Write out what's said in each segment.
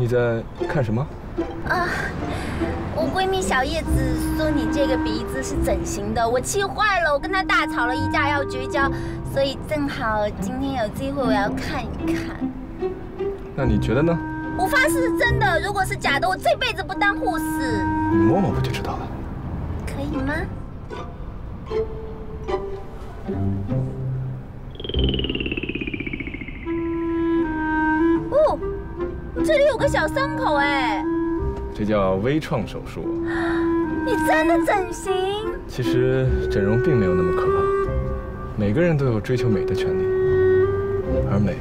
你在看什么？啊，我闺蜜小叶子说你这个鼻子是整形的，我气坏了，我跟她大吵了一架，要绝交，所以正好今天有机会，我要看一看。那你觉得呢？我发誓是真的，如果是假的，我这辈子不当护士。你摸摸不就知道了？可以吗？这里有个小伤口哎。这叫微创手术。你真的整形？其实整容并没有那么可怕，每个人都有追求美的权利，而美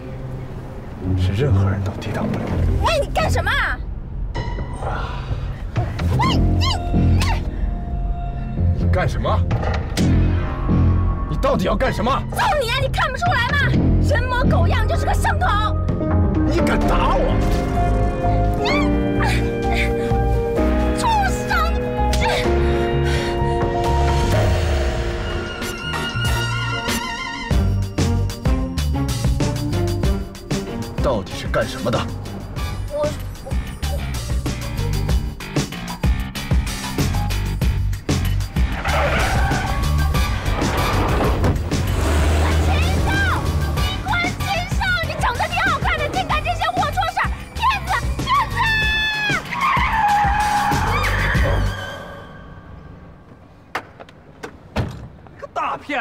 是任何人都抵挡不了。喂，你干什么？喂，你你干什么？你到底要干什么？揍你啊！你看不出来吗？人模狗样就是个牲口。你敢打我？畜生！到底是干什么的？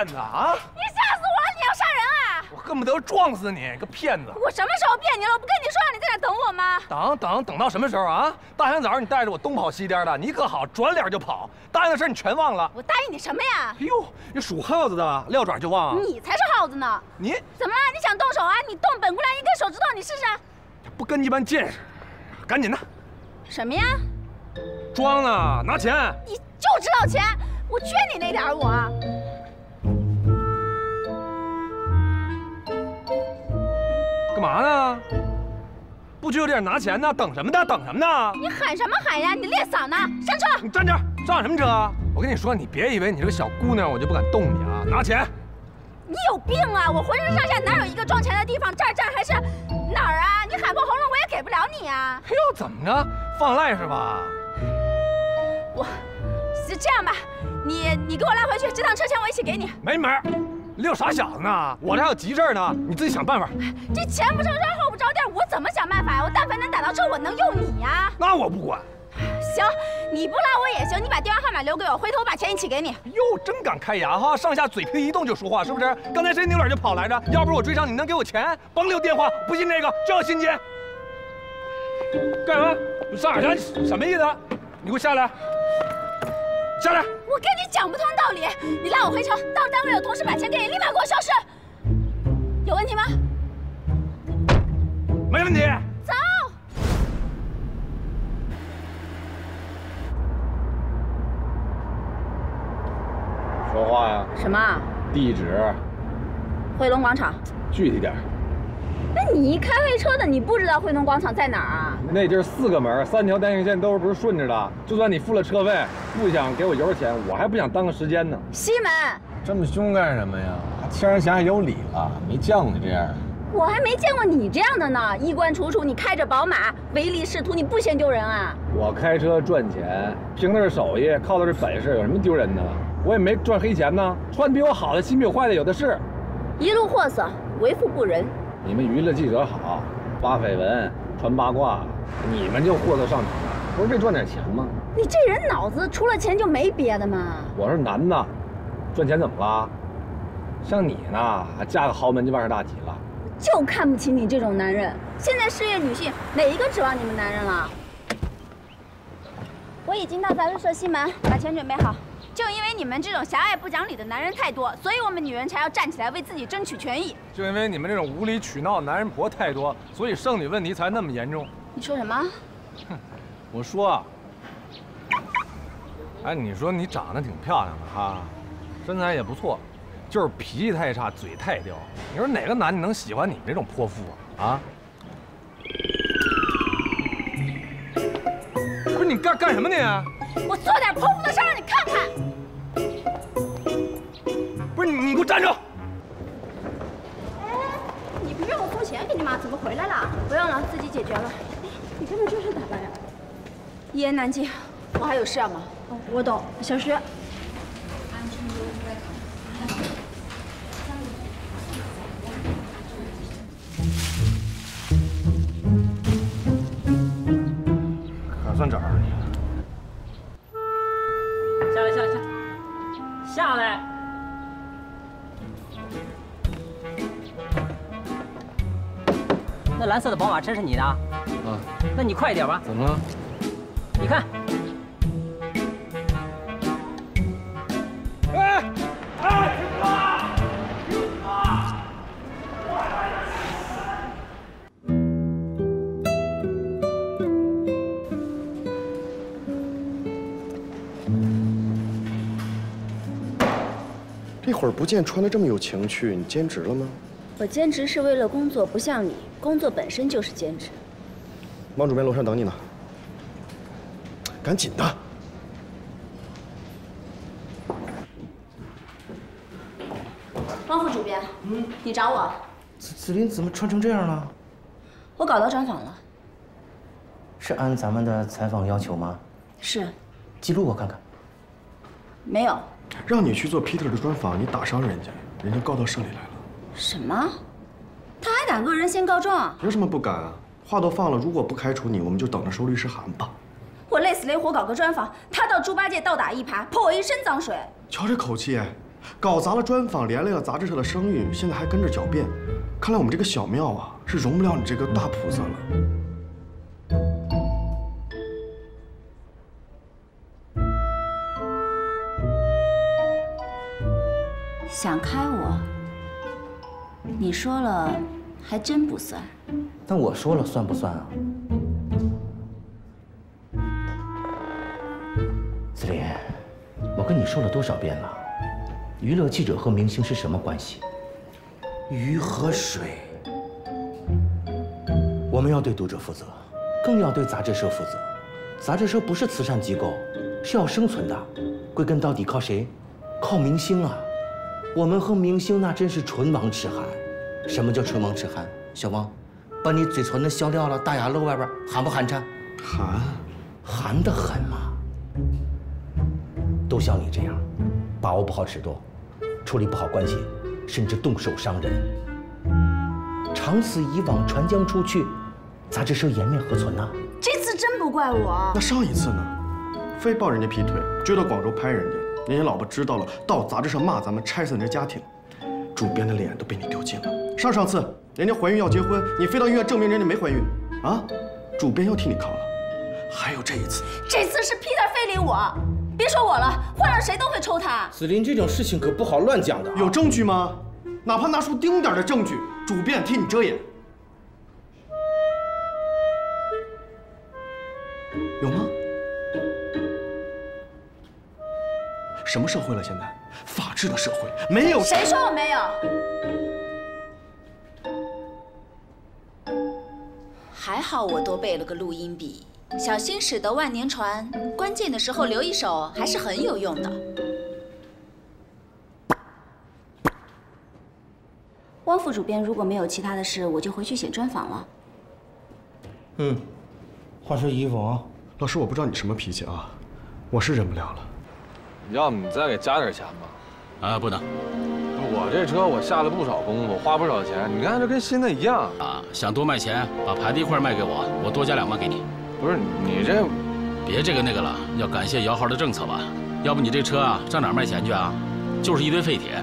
子啊！你吓死我了！你要杀人啊！我恨不得撞死你，个骗子！我什么时候骗你了？我不跟你说让你在这等我吗？等等等到什么时候啊？大清早你带着我东跑西颠的，你可好，转脸就跑，答应的事你全忘了。我答应你什么呀？哎呦，你属耗子的，撂爪就忘啊？你才是耗子呢！你怎么了？你想动手啊？你动本姑娘一根手指头，你试试。不跟你般见识，赶紧的，什么呀？装呢，拿钱。你就知道钱，我缺你那点儿我。干嘛呢？不就有点拿钱呢？等什么呢？等什么呢？你喊什么喊呀？你练嗓呢？上车！你站这儿，上什么车啊？我跟你说，你别以为你是个小姑娘，我就不敢动你啊！拿钱。你有病啊！我浑身上下哪有一个装钱的地方？这儿这儿还是哪儿啊？你喊破喉咙我也给不了你啊！哎呦，怎么着？放赖是吧？我，是这样吧，你你给我拉回去，这趟车钱我一起给你。没门儿！你有傻小子呢？我这还有急事儿呢，你自己想办法。这前不着村后不着店，我怎么想办法呀？我但凡能打到车，我能用你呀？那我不管。行，你不拉我也行，你把电话号码留给我，回头我把钱一起给你。哟，真敢开牙哈！上下嘴皮一动就说话，是不是？刚才谁扭脸就跑来着？要不是我追上，你能给我钱？甭留电话，不信这个就要现金。干什么？你上哪儿去？什么意思？你给我下来！下来！我跟你讲不通道理，你拉我回城，到单位有同事把钱给你，立马给我消失。有问题吗？没问题。走。说话呀！什么？地址，汇龙广场。具体点。那你开黑车的，你不知道汇龙广场在哪儿啊？那地儿四个门，三条单行线都是不是顺着的？就算你付了车费，不想给我油钱，我还不想耽搁时间呢。西门，这么凶干什么呀？天上侠有理了，没见过你这样。我还没见过你这样的呢，衣冠楚楚，你开着宝马，唯利是图，你不嫌丢人啊？我开车赚钱，凭的是手艺，靠的是本事，有什么丢人的？我也没赚黑钱呢，穿比我好的，心比我坏的有的是。一路货色，为富不仁。你们娱乐记者好，挖绯闻、传八卦，你们就货色上等，不是为赚点钱吗？你这人脑子除了钱就没别的吗？我是男的，赚钱怎么了？像你呢，还嫁个豪门就万事大吉了？就看不起你这种男人。现在事业女性哪一个指望你们男人了？我已经到杂志社西门，把钱准备好。就因为你们这种狭隘不讲理的男人太多，所以我们女人才要站起来为自己争取权益。就因为你们这种无理取闹的男人婆太多，所以剩女问题才那么严重。你说什么？哼，我说啊，哎，你说你长得挺漂亮的哈，身材也不错，就是脾气太差，嘴太刁。你说哪个男的能喜欢你这种泼妇啊？啊？不是你干干什么你？我做点泼妇的事让你看看。不是你，你给我站住！哎，你不让我付钱给你吗，怎么回来了？不用了，自己解决了。哎，你这边这是咋办呀？一言难尽，我还有事要忙。哦，我懂，小徐。可算找着你那蓝色的宝马车是你的？啊，那你快一点吧。怎么了？你看，会儿不见穿的这么有情趣，你兼职了吗？我兼职是为了工作，不像你，工作本身就是兼职。王主编楼上等你呢，赶紧的。汪副主编，嗯，你找我？子子林怎么穿成这样了？我搞到专访了。是按咱们的采访要求吗？是，记录我看看。没有。让你去做 Peter 的专访，你打伤人家，人家告到社里来了。什么？他还敢恶人先告状？凭什么不敢啊？话都放了，如果不开除你，我们就等着收律师函吧。我累死累活搞个专访，他到猪八戒倒打一耙，泼我一身脏水。瞧这口气，搞砸了专访，连累了杂志社的声誉，现在还跟着狡辩。看来我们这个小庙啊，是容不了你这个大菩萨了。想开我？你说了，还真不算。那我说了算不算啊？子林，我跟你说了多少遍了？娱乐记者和明星是什么关系？鱼和水。我们要对读者负责，更要对杂志社负责。杂志社不是慈善机构，是要生存的。归根到底靠谁？靠明星啊！我们和明星那真是唇亡齿寒。什么叫唇亡齿寒？小王，把你嘴唇的笑掉了，大牙露外边，寒不寒碜？寒，寒得很嘛。都像你这样，把握不好尺度，处理不好关系，甚至动手伤人，长此以往传将出去，杂志社颜面何存呢？这次真不怪我。那上一次呢？非抱人家劈腿，追到广州拍人家，人家老婆知道了，到杂志上骂咱们，拆散这家庭，主编的脸都被你丢尽了。上上次人家怀孕要结婚，你飞到医院证明人家没怀孕，啊，主编又替你扛了。还有这一次，这次是 Peter 非礼我，别说我了，换了谁都会抽他。子林，这种事情可不好乱讲的、有证据吗？哪怕拿出丁点的证据，主编替你遮掩，什么社会了？现在法治的社会，没有谁说我没有？还好我多备了个录音笔，小心驶得万年船，关键的时候留一手还是很有用的。汪副主编，如果没有其他的事，我就回去写专访了。嗯，换身衣服啊。老师，我不知道你什么脾气啊，我是忍不了了。要不你再给加点钱吧？啊，不能我这车我下了不少功夫，花不少钱，你看这跟新的一样。啊！想多卖钱，把牌子一块卖给我，我多加两万给你。不是你这，别这个那个了，要感谢摇号的政策吧？要不你这车啊，上哪卖钱去啊？就是一堆废铁。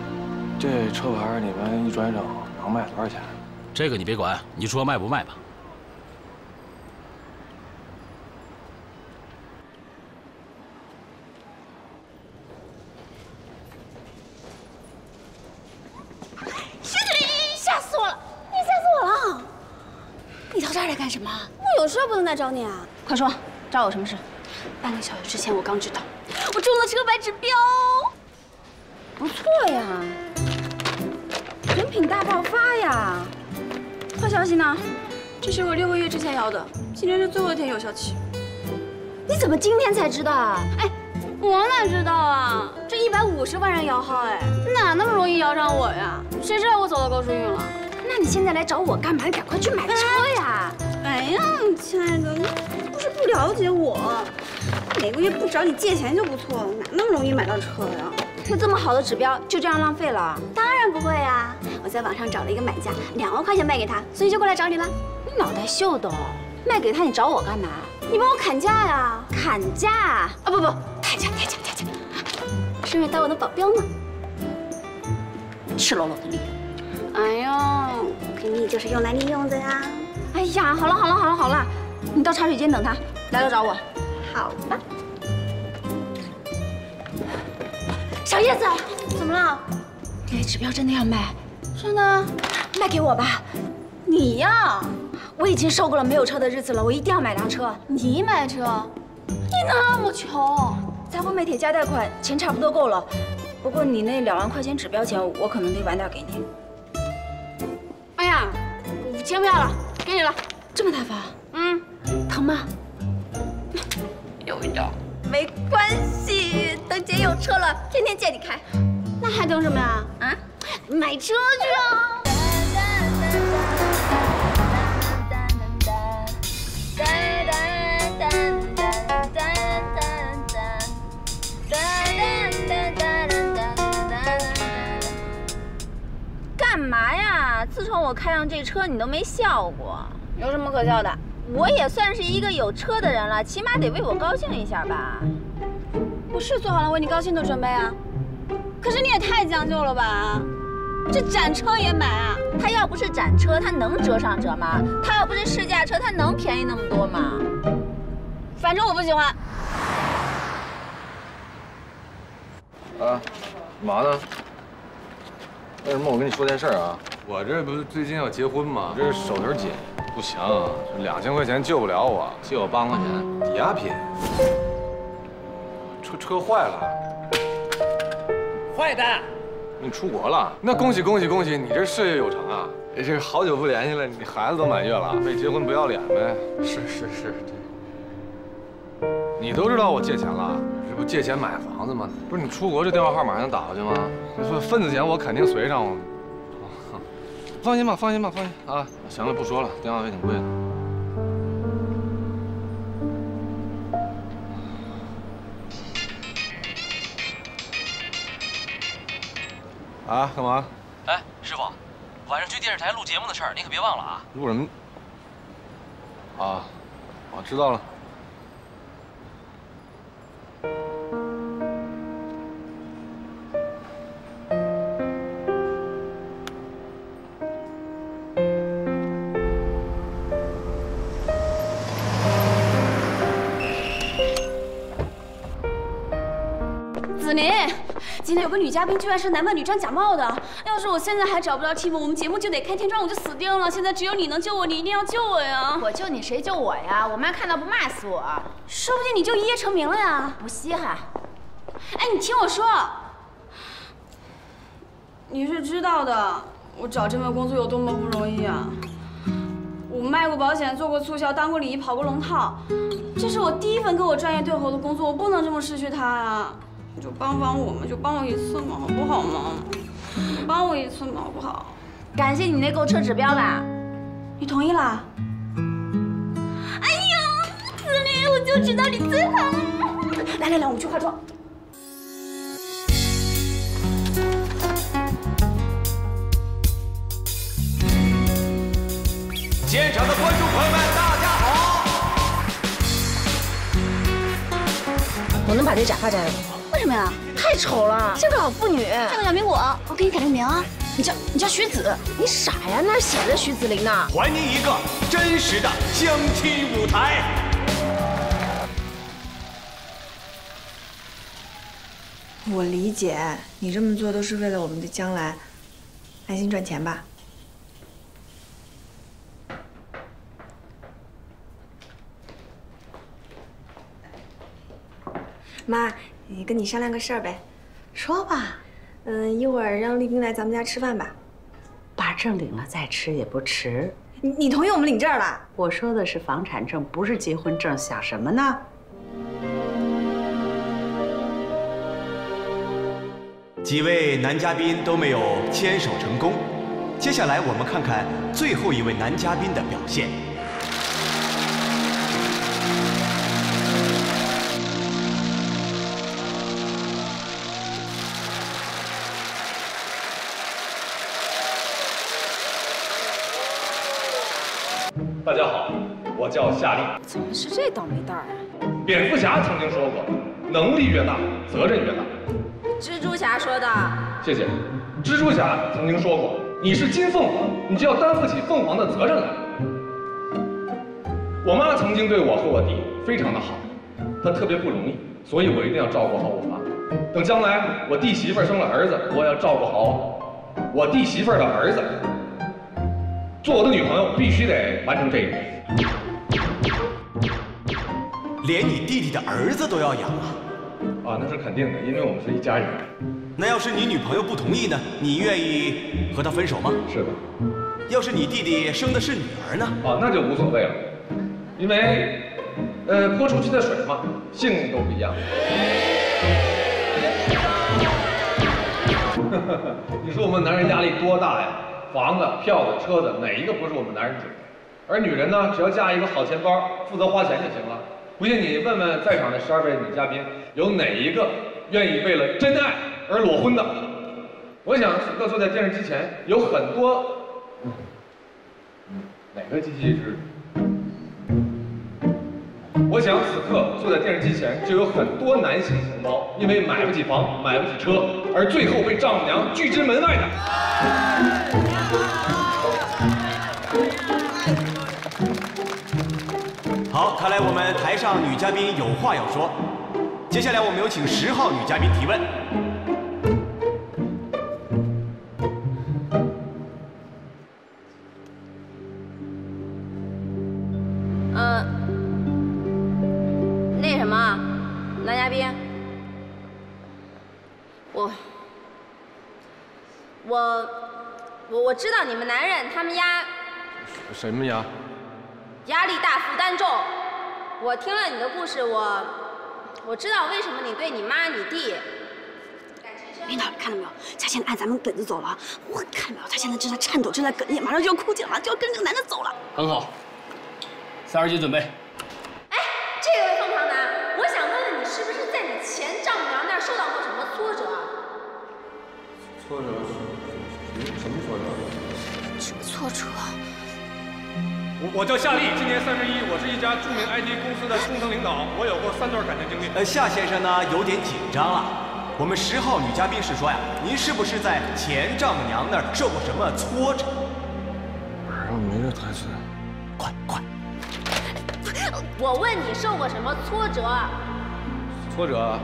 这车牌你们一转手能卖多少钱？这个你别管，你说卖不卖吧？徐子林，吓死我了！你吓死我了！你到这儿来干什么？我找你啊？快说，找我什么事？半个小时之前我刚知道，我中了车牌指标，不错呀，人品大爆发呀！坏消息呢？这是我六个月之前摇的，今天是最后一天有效期。你怎么今天才知道啊？哎，我哪知道啊？这一百五十万人摇号，哎，哪那么容易摇上我呀？谁知道我走到高顺运了？那你现在来找我干嘛？你赶快去买车呀！哎哎呀，亲爱的，你不是不了解我，每个月不找你借钱就不错了，哪那么容易买到车呀？那这么好的指标就这样浪费了？当然不会呀，我在网上找了一个买家，两万块钱卖给他，所以就过来找你了。你脑袋秀逗，卖给他你找我干嘛？你帮我砍价呀？砍价？啊不不，抬价抬价抬价，顺便当我的保镖嘛。赤裸裸的利用。哎呦，闺蜜就是用来利用的呀。哎呀，好了好了好了好了，你到茶水间等他，来了找我。好吧。小叶子，怎么了？这指标真的要卖？真的？卖给我吧。你呀，我已经受够了没有车的日子了，我一定要买辆车。你买车？你那么穷，在婚卖铁加贷款，钱差不多够了。不过你那两万块钱指标钱，我可能得晚点给你。哎呀，钱不要了，给你了。这么大方？嗯。疼吗？有一点。没关系，等姐有车了，天天借你开。那还等什么呀？啊，买车去啊！自从我开上这车，你都没笑过，有什么可笑的？我也算是一个有车的人了，起码得为我高兴一下吧。我是做好了为你高兴的准备啊，可是你也太将就了吧？这展车也买啊？它要不是展车，它能折上折吗？它要不是试驾车，它能便宜那么多吗？反正我不喜欢。啊，干嘛呢？为什么我跟你说件事啊？我这不是最近要结婚吗？这手头紧，不行，这两千块钱救不了我，借我八万块钱抵押品。车车坏了，坏的。你出国了？那恭喜恭喜恭喜！你这事业有成啊！这好久不联系了，你孩子都满月了，为结婚不要脸呗？是是是，对你都知道我借钱了，这不借钱买房子吗？不是你出国这电话号码还能打过去吗？你说份子钱我肯定随上。放心吧，放心吧，放心啊！行了，不说了，电话费挺贵的。啊，干嘛？哎，师傅，晚上去电视台录节目的事儿，你可别忘了啊！录什么？啊，我知道了。女嘉宾居然是男扮女装假冒的。要是我现在还找不到 Tim，我们节目就得开天窗，我就死定了。现在只有你能救我，你一定要救我呀！我救你，谁救我呀？我妈看到不骂死我？说不定你就一夜成名了呀！不稀罕。哎，你听我说，你是知道的，我找这份工作有多么不容易啊！我卖过保险，做过促销，当过礼仪，跑过龙套，这是我第一份跟我专业对口的工作，我不能这么失去它啊！你就帮帮我嘛，就帮我一次嘛，好不好嘛？你帮我一次嘛，好不好？感谢你那购车指标啦，你同意啦？哎呀，子林，我就知道你最好了。来来来，我们去化妆。现场的观众朋友们，大家好！我能把这假发摘了？为什么呀？太丑了，像个老妇女，像个小苹果。我给你改个名啊，你叫你叫徐子。你傻呀？那儿写着徐子林呢。还您一个真实的相亲舞台。我理解你这么做都是为了我们的将来，安心赚钱吧。妈，你跟你商量个事儿呗。说吧。嗯，一会儿让丽萍来咱们家吃饭吧。把证领了再吃也不迟。你你同意我们领证了？我说的是房产证，不是结婚证，想什么呢？几位男嘉宾都没有牵手成功，接下来我们看看最后一位男嘉宾的表现。是这倒霉蛋儿啊？蝙蝠侠曾经说过，能力越大，责任越大。蜘蛛侠说的。谢谢。蜘蛛侠曾经说过，你是金凤凰，你就要担负起凤凰的责任来。我妈曾经对我和我弟非常的好，她特别不容易，所以我一定要照顾好我妈。等将来我弟媳妇生了儿子，我要照顾好我弟媳妇的儿子。做我的女朋友必须得完成这一点。连你弟弟的儿子都要养啊？啊，那是肯定的，因为我们是一家人。那要是你女朋友不同意呢？你愿意和她分手吗？是的。要是你弟弟生的是女儿呢？啊，那就无所谓了，因为，呃，泼出去的水嘛，性都不一样。你说我们男人压力多大呀？房子、票子、车子，哪一个不是我们男人主？而女人呢，只要嫁一个好钱包，负责花钱就行了。不信你问问在场的十二位女嘉宾，有哪一个愿意为了真爱而裸婚的？我想此刻坐在电视机前有很多，哪个机器是？我想此刻坐在电视机前就有很多男性同胞，因为买不起房、买不起车，而最后被丈母娘拒之门外的。好，看来我们台上女嘉宾有话要说。接下来我们有请十号女嘉宾提问。嗯，那什么，男嘉宾，我，我，我我知道你们男人他们压什么压？压力大，负担重。我听了你的故事，我我知道为什么你对你妈、你弟。领导，看到没有？他现在按咱们本子走了。我看到没有？他现在正在颤抖，正在哽咽，马上就要哭尽了，就要跟这个男的走了。很好，三十级准备。哎，这位凤凰男，我想问问你，是不是在你前丈母娘那儿受到过什么挫折啊？挫折？什么挫折？什么挫折？我我叫夏丽，今年三十一，我是一家著名 IT 公司的中层领导，我有过三段感情经历。呃，夏先生呢有点紧张了。我们十号女嘉宾是说呀，您是不是在前丈母娘那儿受过什么挫折？我没这台词。快快！我问你受过什么挫折？挫折？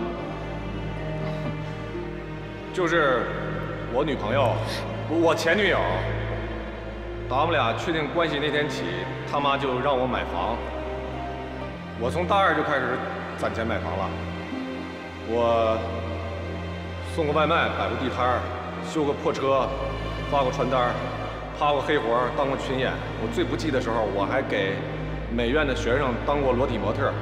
就是我女朋友，我前女友。打我们俩确定关系那天起，他妈就让我买房。我从大二就开始攒钱买房了。我送过外卖，摆过地摊儿修过破车，发过传单，趴过黑活，当过群演。我最不济的时候，我还给美院的学生当过裸体模特。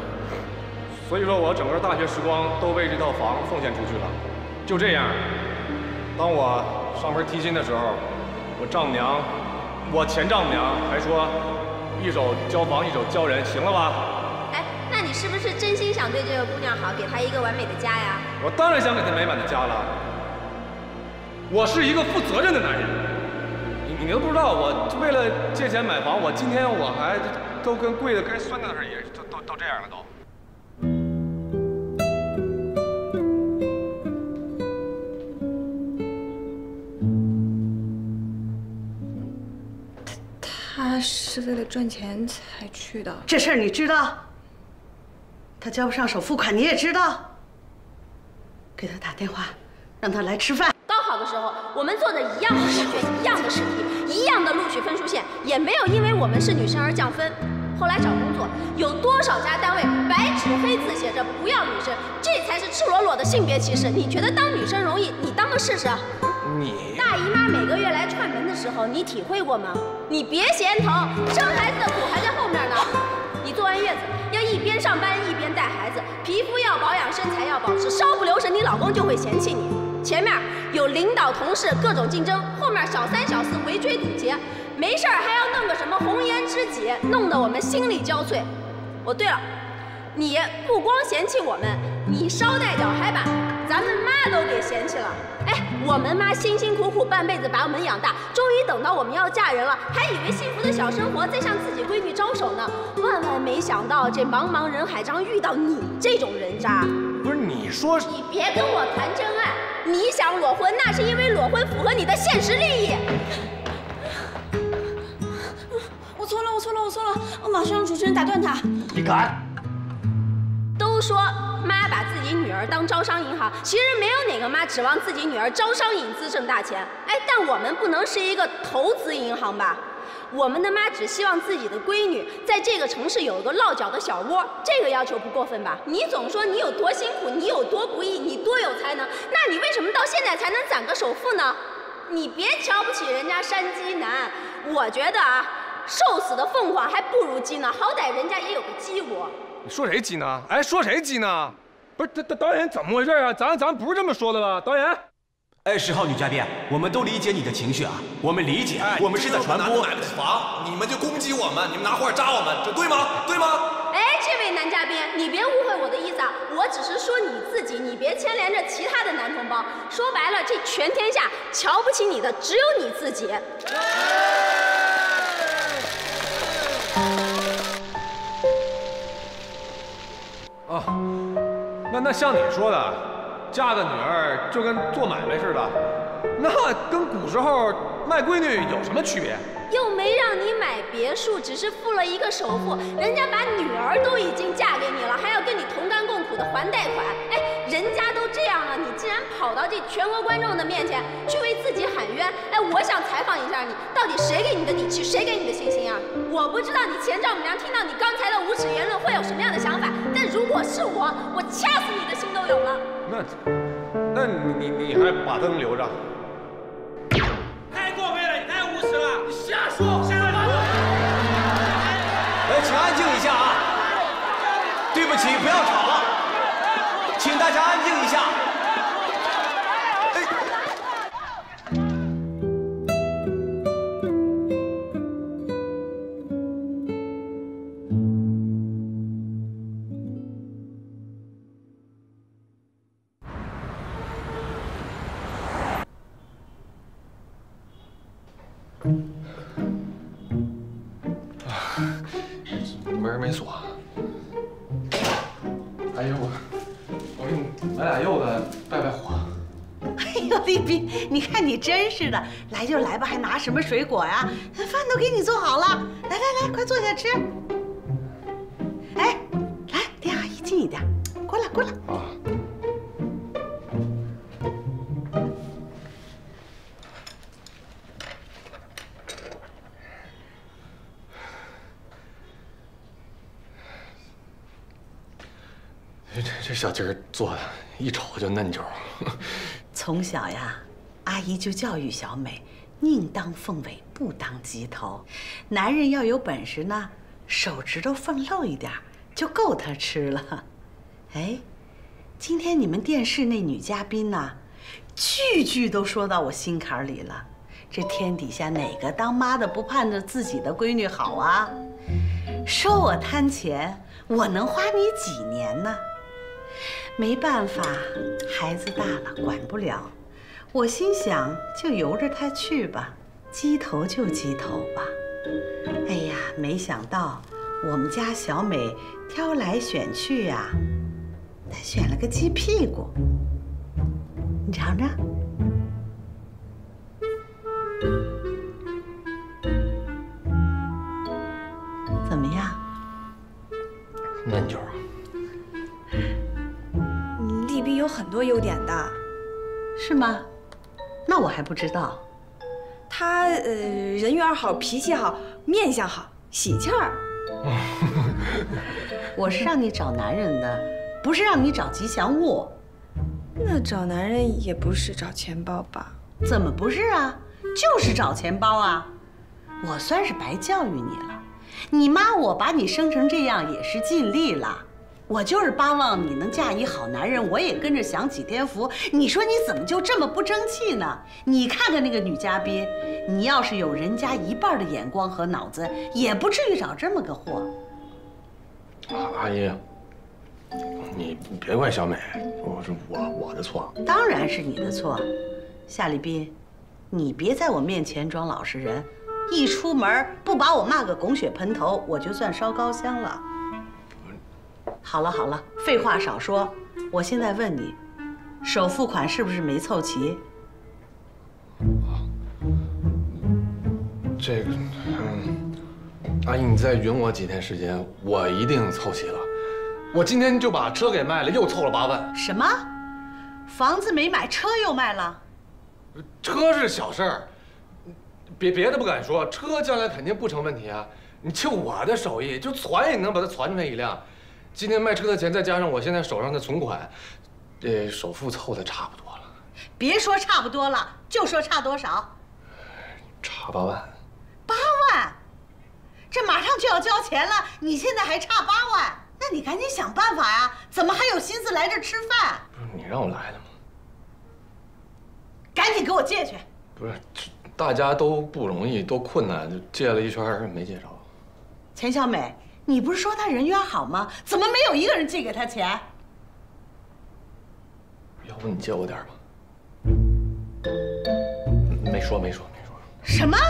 所以说我整个大学时光都为这套房奉献出去了。就这样，当我上门提亲的时候，我丈母娘。我前丈母娘还说，一手交房，一手交人，行了吧？哎，那你是不是真心想对这个姑娘好，给她一个完美的家呀？我当然想给她美满的家了。我是一个负责任的男人，你你都不知道，我为了借钱买房，我今天我还都跟跪的跟孙子似的，也都都都这样了都。他是为了赚钱才去的，这事儿你知道？他交不上首付款你也知道？给他打电话，让他来吃饭。高考的时候，我们做的一样的试卷，一样的试题，一样的录取分数线，也没有因为我们是女生而降分。后来找工作，有多少家单位白纸黑字写着不要女生，这才是赤裸裸的性别歧视。你觉得当女生容易？你当个试试。你大姨妈每个月来串门的时候，你体会过吗？你别嫌疼，生孩子的苦还在后面呢。你坐完月子要一边上班一边带孩子，皮肤要保养，身材要保持，稍不留神你老公就会嫌弃你。前面有领导同事各种竞争，后面小三小四围追堵截，没事儿还要弄个什么红颜知己，弄得我们心力交瘁。哦，对了，你不光嫌弃我们，你捎带脚还把咱们妈都给嫌弃了。哎，我们妈辛辛苦苦半辈子把我们养大，终于等到我们要嫁人了，还以为幸福的小生活在向自己闺女招手呢。万万没想到，这茫茫人海中遇到你这种人渣。不是你说，你别跟我谈真爱。你想裸婚，那是因为裸婚符合你的现实利益。我错了，我错了，我错了，我马上让主持人打断他。你敢？都说妈把自己女儿当招商银行，其实没有哪个妈指望自己女儿招商引资挣大钱。哎，但我们不能是一个投资银行吧？我们的妈只希望自己的闺女在这个城市有一个落脚的小窝，这个要求不过分吧？你总说你有多辛苦，你有多不易，你多有才能，那你为什么到现在才能攒个首付呢？你别瞧不起人家山鸡男，我觉得啊，瘦死的凤凰还不如鸡呢，好歹人家也有个鸡窝。你说谁鸡呢？哎，说谁鸡呢？不是导导演怎么回事啊？咱咱不是这么说的吧？导演。哎，十号女嘉宾，我们都理解你的情绪啊，我们理解，我们是在传播。买不起房，你们就攻击我们，你们拿话扎我们，这对吗？对吗？哎，这位男嘉宾，你别误会我的意思啊，我只是说你自己，你别牵连着其他的男同胞。说白了，这全天下瞧不起你的只有你自己。哦，那那像你说的，嫁个女儿就跟做买卖似的，那跟古时候卖闺女有什么区别？又没让你买别墅，只是付了一个首付，人家把女儿都已经嫁给你了，还要跟你同甘共苦的还贷款。哎，人家都这样了，你竟然跑到这全国观众的面前去为自己喊冤？哎，我想采访一下你，到底谁给你的底气，谁给你的信心啊？我不知道你前丈母娘听到你刚才的无耻言论会有什么样的想法，但如果是我，我掐死你的心都有了。那，那你你还把灯留着？太过分了，你太无耻了，你瞎说！哎，请安静一下啊！对不起，不要吵了，请大家安静一下。看你真是的，来就来吧，还拿什么水果呀？饭都给你做好了，来来来，快坐下吃。哎，来，离阿姨近一点，过来过来。啊。这这小鸡儿做的，一瞅就嫩啾。从小呀，阿姨就教育小美，宁当凤尾，不当鸡头。男人要有本事呢，手指头缝露一点，就够他吃了。哎，今天你们电视那女嘉宾呢，句句都说到我心坎里了。这天底下哪个当妈的不盼着自己的闺女好啊？说我贪钱，我能花你几年呢？没办法，孩子大了，管不了。我心想，就由着他去吧，鸡头就鸡头吧。哎呀，没想到我们家小美挑来选去呀，她选了个鸡屁股。你尝尝，怎么样？嫩啾啊！丽斌有很多优点的，是吗？那我还不知道。他呃人缘好，脾气好，面相好，喜气儿。我是让你找男人的，不是让你找吉祥物。那找男人也不是找钱包吧？怎么不是啊？就是找钱包啊！我算是白教育你了。你妈我把你生成这样也是尽力了。我就是巴望你能嫁一好男人，我也跟着享几天福。你说你怎么就这么不争气呢？你看看那个女嘉宾，你要是有人家一半的眼光和脑子，也不至于找这么个货。阿阿姨，你别怪小美，我是我我的错。当然是你的错，夏立斌，你别在我面前装老实人，一出门不把我骂个狗血喷头，我就算烧高香了。好了好了，废话少说，我现在问你，首付款是不是没凑齐？这个，嗯，阿姨，你再允我几天时间，我一定凑齐了。我今天就把车给卖了，又凑了八万。什么？房子没买，车又卖了？车是小事儿，别别的不敢说，车将来肯定不成问题啊。你就我的手艺，就攒也能把它攒出来一辆。今天卖车的钱，再加上我现在手上的存款，这首付凑的差不多了。别说差不多了，就说差多少？差八万。八万？这马上就要交钱了，你现在还差八万？那你赶紧想办法呀！怎么还有心思来这吃饭？不是你让我来的吗？赶紧给我借去！不是，大家都不容易，都困难，就借了一圈没借着。钱小美，你不是说他人缘好吗？怎么没有一个人借给他钱？要不你借我点吧？没说，没说，没说。什么？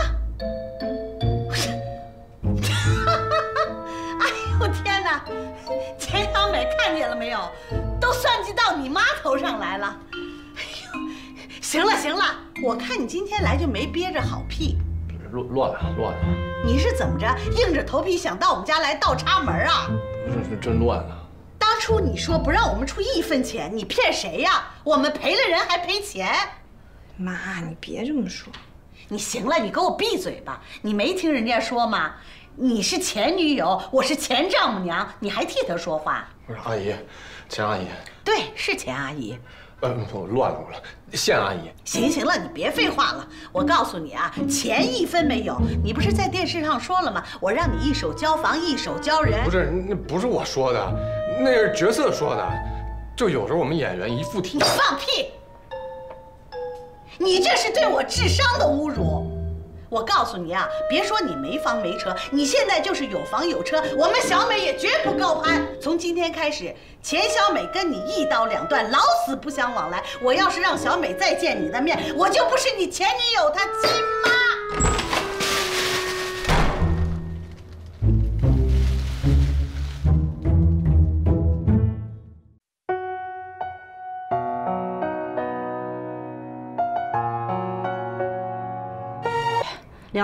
哎呦天哪！钱小美看见了没有？都算计到你妈头上来了。哎呦，行了行了，我看你今天来就没憋着好屁。乱乱了乱了。你是怎么着？硬着头皮想到我们家来倒插门啊？不是，是真乱了。当初你说不让我们出一分钱，你骗谁呀？我们赔了人还赔钱。妈，你别这么说。你行了，你给我闭嘴吧！你没听人家说吗？你是前女友，我是前丈母娘，你还替他说话？不是阿姨，钱阿姨。对，是钱阿姨。呃，我乱了，我了，现阿姨。行行了，你别废话了。我告诉你啊，钱一分没有。你不是在电视上说了吗？我让你一手交房，一手交人。不是，那不是我说的，那是角色说的。就有时候我们演员一副体。你放屁！你这是对我智商的侮辱！我告诉你啊，别说你没房没车，你现在就是有房有车，我们小美也绝不高攀。从今天开始，钱小美跟你一刀两断，老死不相往来。我要是让小美再见你的面，我就不是你前女友她亲妈。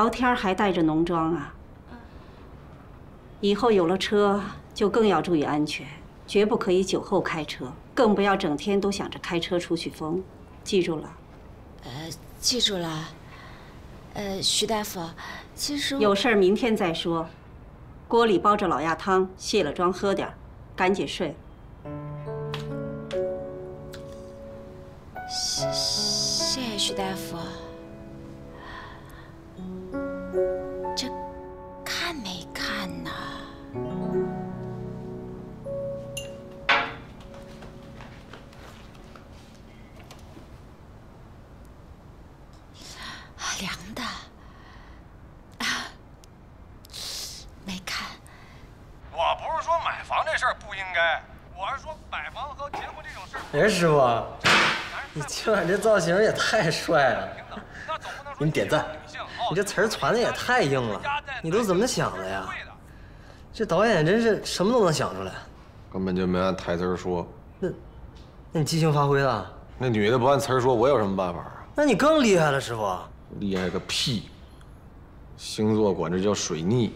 聊天还带着浓妆啊！以后有了车，就更要注意安全，绝不可以酒后开车，更不要整天都想着开车出去疯，记住了。呃，记住了。呃，徐大夫，其实有事儿明天再说。锅里煲着老鸭汤，卸了妆喝点赶紧睡。谢谢谢徐大夫。这看没看呢？啊，凉的。啊，没看。我不是说买房这事儿不应该，我是说买房和结婚这种事儿。哎，师傅，你今晚这造型也太帅了！给你点赞。你这词儿传的也太硬了，你都怎么想的呀？这导演真是什么都能想出来，根本就没按台词说。那，那你即兴发挥的？那女的不按词儿说，我有什么办法啊？那你更厉害了，师傅。厉害个屁！星座管这叫水逆。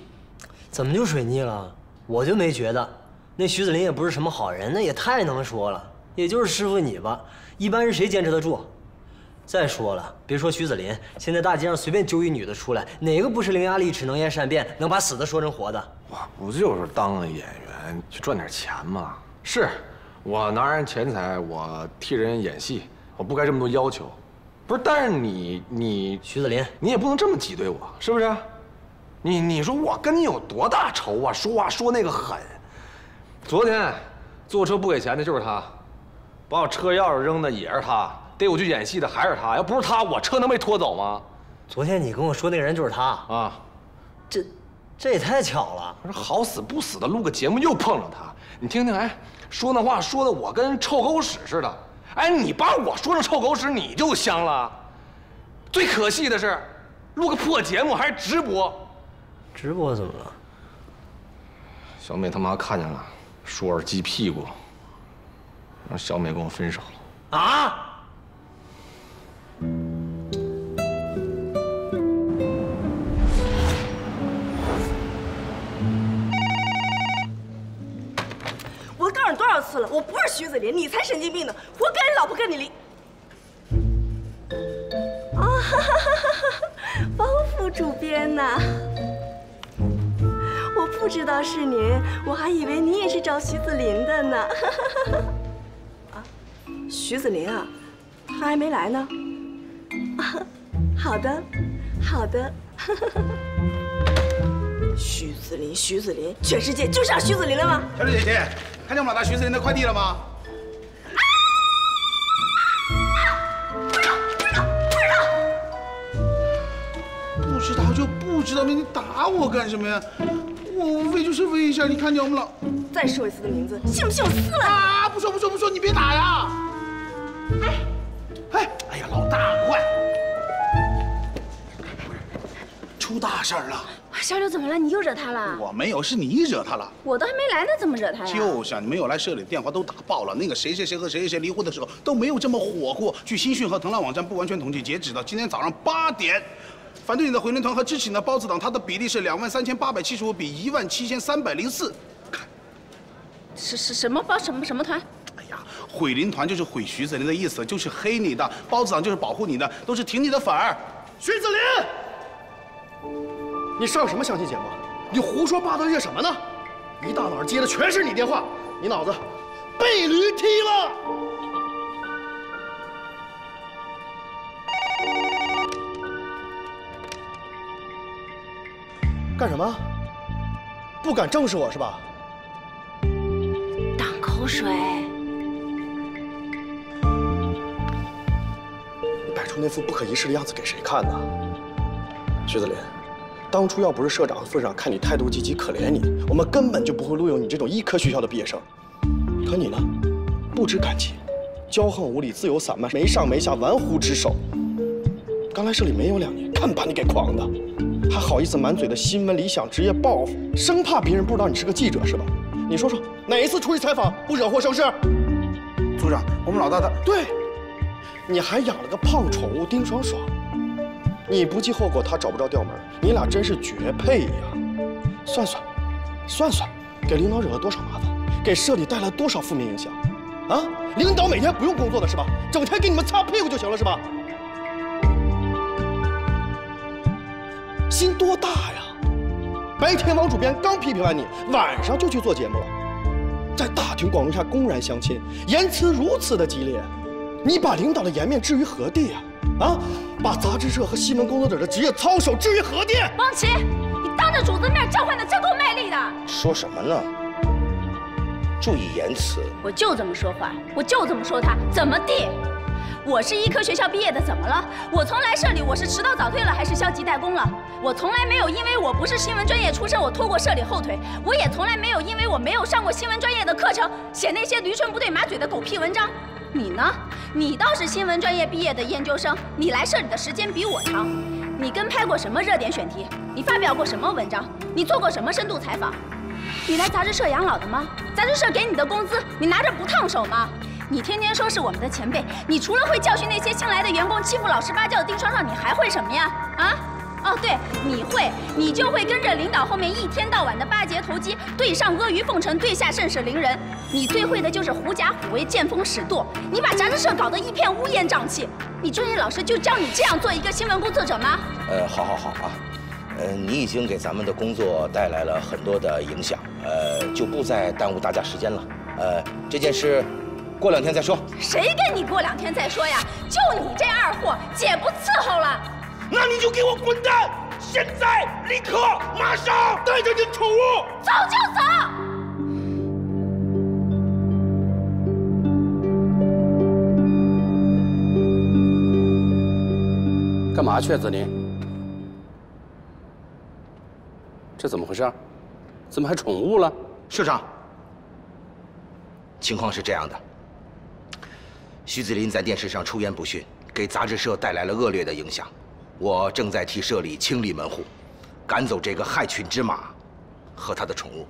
怎么就水逆了？我就没觉得。那徐子林也不是什么好人，那也太能说了。也就是师傅你吧，一般人谁坚持得住？再说了，别说徐子林，现在大街上随便揪一女的出来，哪个不是伶牙俐齿、能言善辩，能把死的说成活的？我不就是当个演员去赚点钱吗？是，我拿人钱财，我替人演戏，我不该这么多要求。不是，但是你你徐子林，你也不能这么挤兑我，是不是？你你说我跟你有多大仇啊？说话说那个狠。昨天坐车不给钱的就是他，把我车钥匙扔的也是他。逮我去演戏的还是他，要不是他，我车能被拖走吗？昨天你跟我说那个人就是他啊，这这也太巧了。我说好死不死的录个节目又碰上他，你听听，哎，说那话说的我跟臭狗屎似的。哎，你把我说成臭狗屎，你就香了。最可惜的是，录个破节目还是直播。直播怎么了？小美他妈看见了，说是鸡屁股，让小美跟我分手了。啊！诉你多少次了，我不是徐子林，你才神经病呢！活该你老婆跟你离。啊，包副主编呐，我不知道是您，我还以为你也是找徐子林的呢。啊，徐子林啊，他还没来呢。啊，好的，好的。徐子林，徐子林，全世界就剩徐子林了吗？小李姐姐，看见我们老大徐子林的快递了吗？不知道就不知道呗，你打我干什么呀？我无非就是问一下，你看见我们老……再说一次的名字，信不信我撕了？啊！不说不说不说，你别打呀！哎，哎，哎呀，老大，快！出大事了！小柳怎么了？你又惹他了？我没有，是你惹他了。我都还没来呢，怎么惹他呀？就是啊，你没有来，社里电话都打爆了。那个谁谁谁和谁谁谁离婚的时候都没有这么火过。据新讯和腾浪网站不完全统计，截止到今天早上八点，反对你的回林团和支持你的包子党，它的比例是两万三千八百七十五比一万七千三百零四。看是是什么包什么什么团？哎呀，毁林团就是毁徐子林的意思，就是黑你的；包子党就是保护你的，都是挺你的粉儿。徐子林。你上什么相亲节目？你胡说八道些什么呢？一大早接的全是你电话，你脑子被驴踢了！干什么？不敢正视我是吧？挡口水。你摆出那副不可一世的样子给谁看呢？徐子林。当初要不是社长和副社长看你态度积极，可怜你，我们根本就不会录用你这种医科学校的毕业生。可你呢，不知感激，骄横无理，自由散漫，没上没下，玩忽职守。刚来社里没有两年，看把你给狂的，还好意思满嘴的新闻理想、职业抱负，生怕别人不知道你是个记者是吧？你说说，哪一次出去采访不惹祸生事？组长，我们老大他对，你还养了个胖宠物丁爽爽。你不计后果，他找不着调门，你俩真是绝配呀！算算，算算，给领导惹了多少麻烦，给社里带来多少负面影响，啊！领导每天不用工作的是吧？整天给你们擦屁股就行了是吧？心多大呀！白天王主编刚批评完你，晚上就去做节目了，在大庭广众下公然相亲，言辞如此的激烈，你把领导的颜面置于何地呀？啊！把杂志社和新闻工作者的职业操守置于何地？王琦，你当着主子面叫唤的真够卖力的。说什么呢？注意言辞。我就这么说话，我就这么说他，怎么地？我是医科学校毕业的，怎么了？我从来社里我是迟到早退了，还是消极怠工了？我从来没有因为我不是新闻专业出身，我拖过社里后腿。我也从来没有因为我没有上过新闻专业的课程，写那些驴唇不对马嘴的狗屁文章。你呢？你倒是新闻专业毕业的研究生，你来社里的时间比我长。你跟拍过什么热点选题？你发表过什么文章？你做过什么深度采访？你来杂志社养老的吗？杂志社给你的工资，你拿着不烫手吗？你天天说是我们的前辈，你除了会教训那些新来的员工、欺负老实巴交的丁双双，你还会什么呀？啊？哦，对，你会，你就会跟着领导后面一天到晚的巴结投机，对上阿谀奉承，对下盛世凌人。你最会的就是狐假虎威、见风使舵。你把杂志社搞得一片乌烟瘴气。你专业老师就教你这样做一个新闻工作者吗？呃，好好好啊，呃，你已经给咱们的工作带来了很多的影响，呃，就不再耽误大家时间了。呃，这件事过两天再说。谁跟你过两天再说呀？就你这二货，姐不伺候了。那你就给我滚蛋！现在、立刻、马上带着你的宠物走就走。干嘛去，子林？这怎么回事？怎么还宠物了？社长，情况是这样的：徐子林在电视上出言不逊，给杂志社带来了恶劣的影响。我正在替社里清理门户，赶走这个害群之马和他的宠物。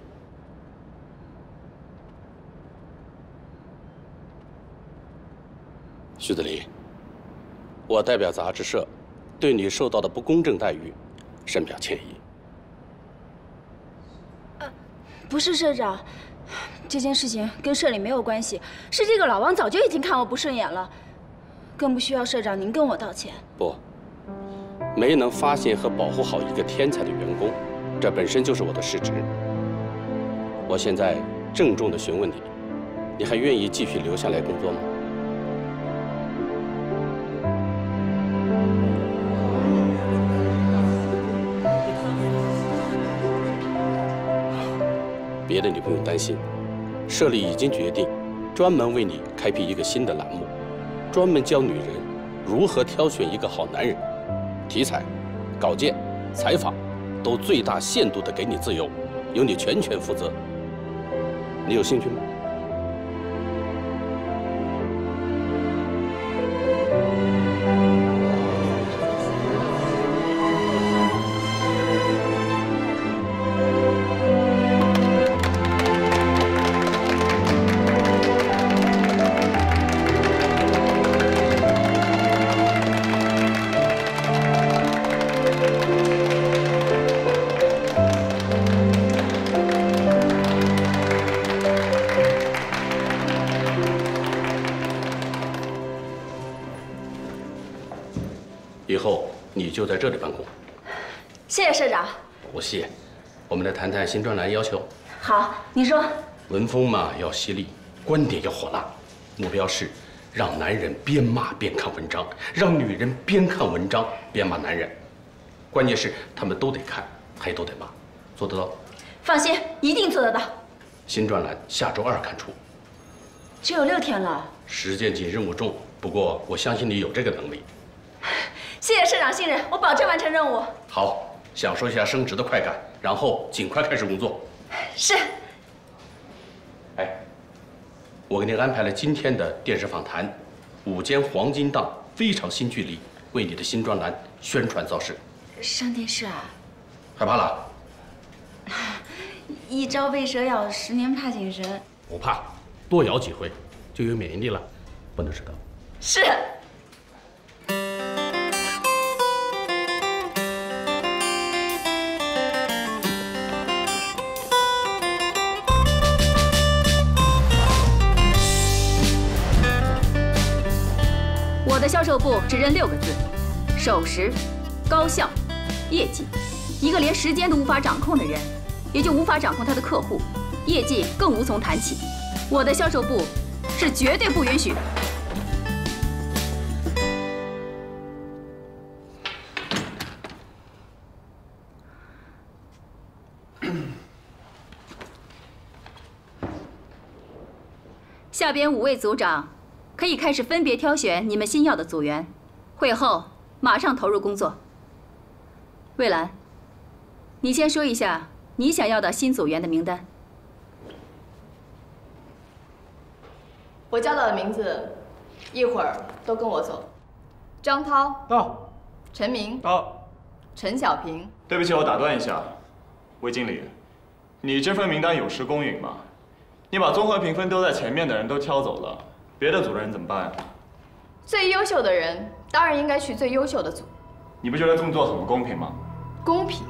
徐子林，我代表杂志社，对你受到的不公正待遇，深表歉意。不是社长，这件事情跟社里没有关系，是这个老王早就已经看我不顺眼了，更不需要社长您跟我道歉。不，没能发现和保护好一个天才的员工，这本身就是我的失职。我现在郑重的询问你，你还愿意继续留下来工作吗？别的你不用担心，社里已经决定，专门为你开辟一个新的栏目，专门教女人如何挑选一个好男人，题材、稿件、采访，都最大限度的给你自由，由你全权负责。你有兴趣吗？文风嘛要犀利，观点要火辣，目标是让男人边骂边看文章，让女人边看文章边骂男人。关键是他们都得看，还都得骂，做得到？放心，一定做得到。新专栏下周二刊出。只有六天了。时间紧，任务重，不过我相信你有这个能力。谢谢社长信任，我保证完成任务。好，享受一下升职的快感，然后尽快开始工作。是。哎，我给您安排了今天的电视访谈，午间黄金档，非常新距离，为你的新专栏宣传造势。上电视啊？害怕了？一朝被蛇咬，十年怕井绳。不怕，多咬几回就有免疫力了，不能迟到。是。销售部只认六个字：守时、高效、业绩。一个连时间都无法掌控的人，也就无法掌控他的客户，业绩更无从谈起。我的销售部是绝对不允许。下边五位组长可以开始分别挑选你们新要的组员，会后马上投入工作。魏兰，你先说一下你想要的新组员的名单。我叫到的名字，一会儿都跟我走。张涛到，陈明到，陈小平。对不起，我打断一下，魏经理，你这份名单有失公允吗？你把综合评分都在前面的人都挑走了，别的组的人怎么办呀？最优秀的人当然应该去最优秀的组。你不觉得这么做很不公平吗？公平？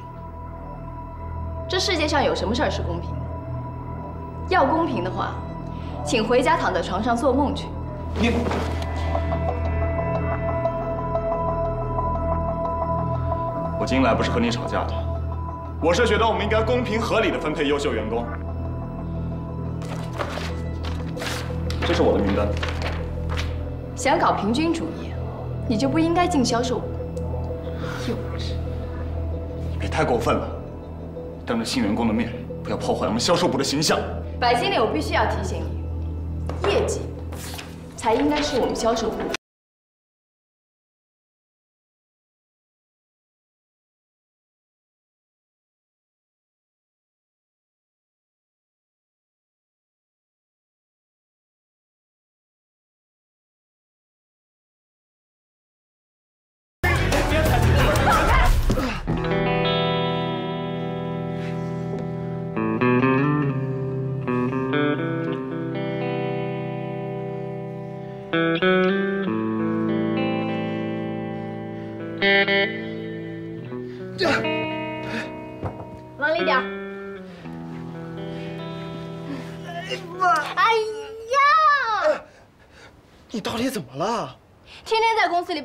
这世界上有什么事儿是公平的？要公平的话，请回家躺在床上做梦去。你，我今天来不是和你吵架的，我是觉得我们应该公平合理的分配优秀员工。这是我的名单。想搞平均主义，你就不应该进销售部。幼稚！你别太过分了，当着新员工的面，不要破坏我们销售部的形象。白经理，我必须要提醒你，业绩才应该是我们销售部。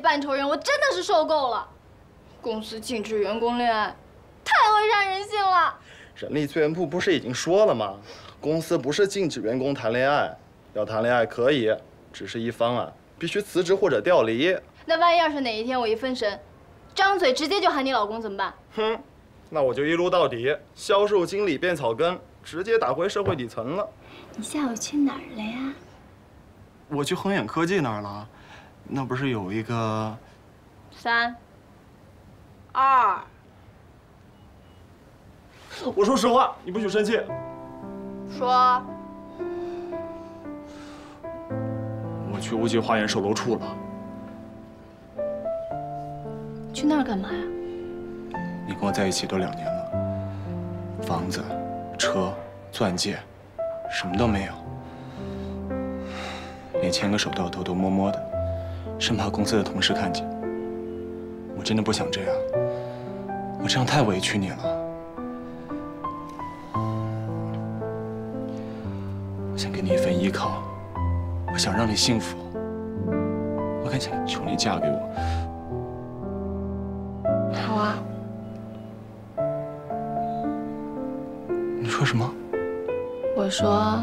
天在公司里扮仇人，我真的是受够了。公司禁止员工恋爱，太会伤人性了。人力资源部不是已经说了吗？公司不是禁止员工谈恋爱，要谈恋爱可以，只是一方啊必须辞职或者调离。那万一要是哪一天我一分神，张嘴直接就喊你老公怎么办？哼，那我就一撸到底，销售经理变草根，直接打回社会底层了。你下午去哪儿了呀？我去恒远科技那儿了，那不是有一个……三、二。我说实话，你不许生气。说。我去无极花园售楼处了。去那儿干嘛呀？你跟我在一起都两年了，房子、车、钻戒，什么都没有，连牵个手都要偷偷摸摸的，生怕公司的同事看见。我真的不想这样，我这样太委屈你了。我想给你一份依靠，我想让你幸福，我很想求你嫁给我。好啊。你说什么？我说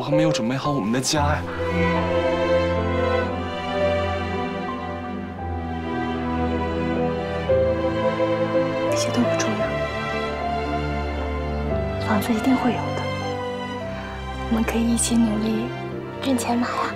我还没有准备好我们的家呀。这些都不重要，房子一定会有的。我们可以一起努力挣钱买呀。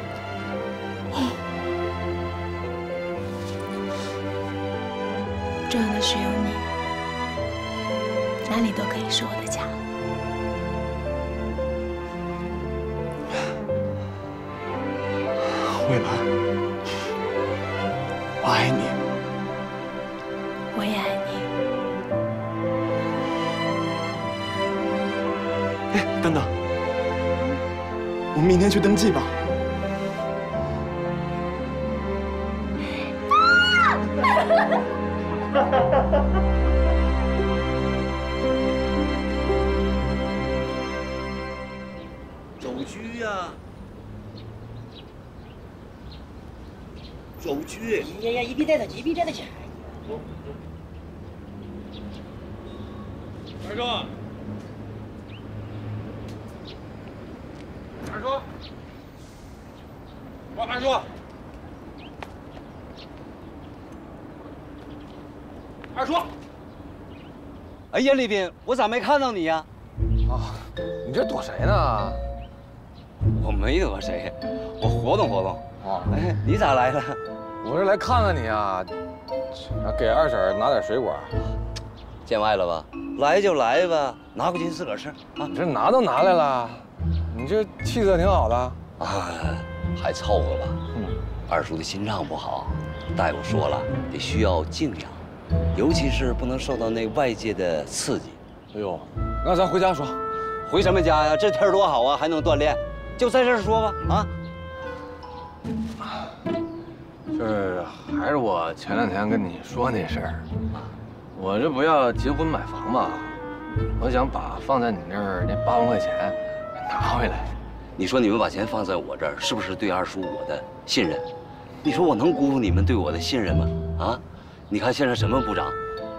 我二叔，二叔，哎呀，李斌，我咋没看到你呀？啊，你这躲谁呢？我没躲谁，我活动活动。哦，哎，你咋来了？我是来看看你啊，给二婶拿点水果。见外了吧？来就来吧，拿回去自个儿吃啊。你这拿都拿来了，你这气色挺好的。啊，还凑合吧。嗯，二叔的心脏不好，大夫说了得需要静养，尤其是不能受到那外界的刺激。哎呦，那咱回家说。回什么家呀？这天多好啊，还能锻炼，就在这儿说吧。啊。就是还是我前两天跟你说那事儿，我这不要结婚买房嘛，我想把放在你那儿那八万块钱拿回来。你说你们把钱放在我这儿，是不是对二叔我的信任？你说我能辜负你们对我的信任吗？啊，你看现在什么部长，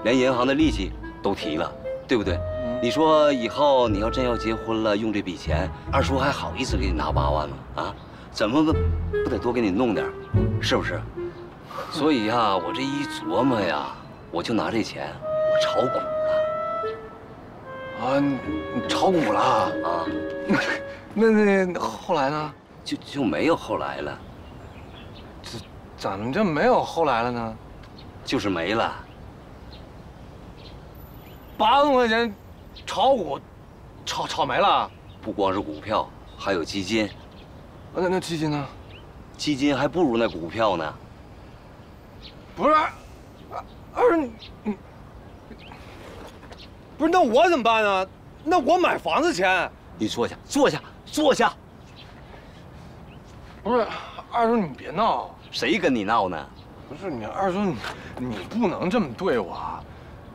连银行的利息都提了，对不对？你说以后你要真要结婚了，用这笔钱，二叔还好意思给你拿八万吗？啊，怎么不不得多给你弄点，是不是？所以呀，我这一琢磨呀，我就拿这钱我炒股了。啊，你你炒股了啊？那那那后来呢？就就没有后来了。怎怎么就没有后来了呢？就是没了。八万块钱炒股，炒炒没了？不光是股票，还有基金。那那基金呢？基金还不如那股票呢。不是，二你你不是那我怎么办呢？那我买房子钱，你坐下，坐下，坐下。不是，二叔你别闹，谁跟你闹呢？不是你二叔你你不能这么对我。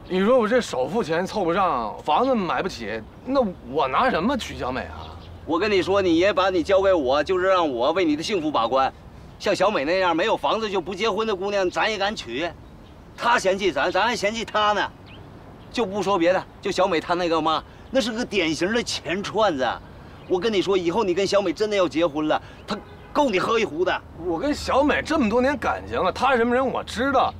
你说我这首付钱凑不上，房子买不起，那我拿什么娶小美啊？我跟你说，你爷把你交给我，就是让我为你的幸福把关。像小美那样没有房子就不结婚的姑娘，咱也敢娶？她嫌弃咱，咱还嫌弃她呢。就不说别的，就小美她那个妈，那是个典型的钱串子。我跟你说，以后你跟小美真的要结婚了，她够你喝一壶的。我跟小美这么多年感情了，她什么人我知道。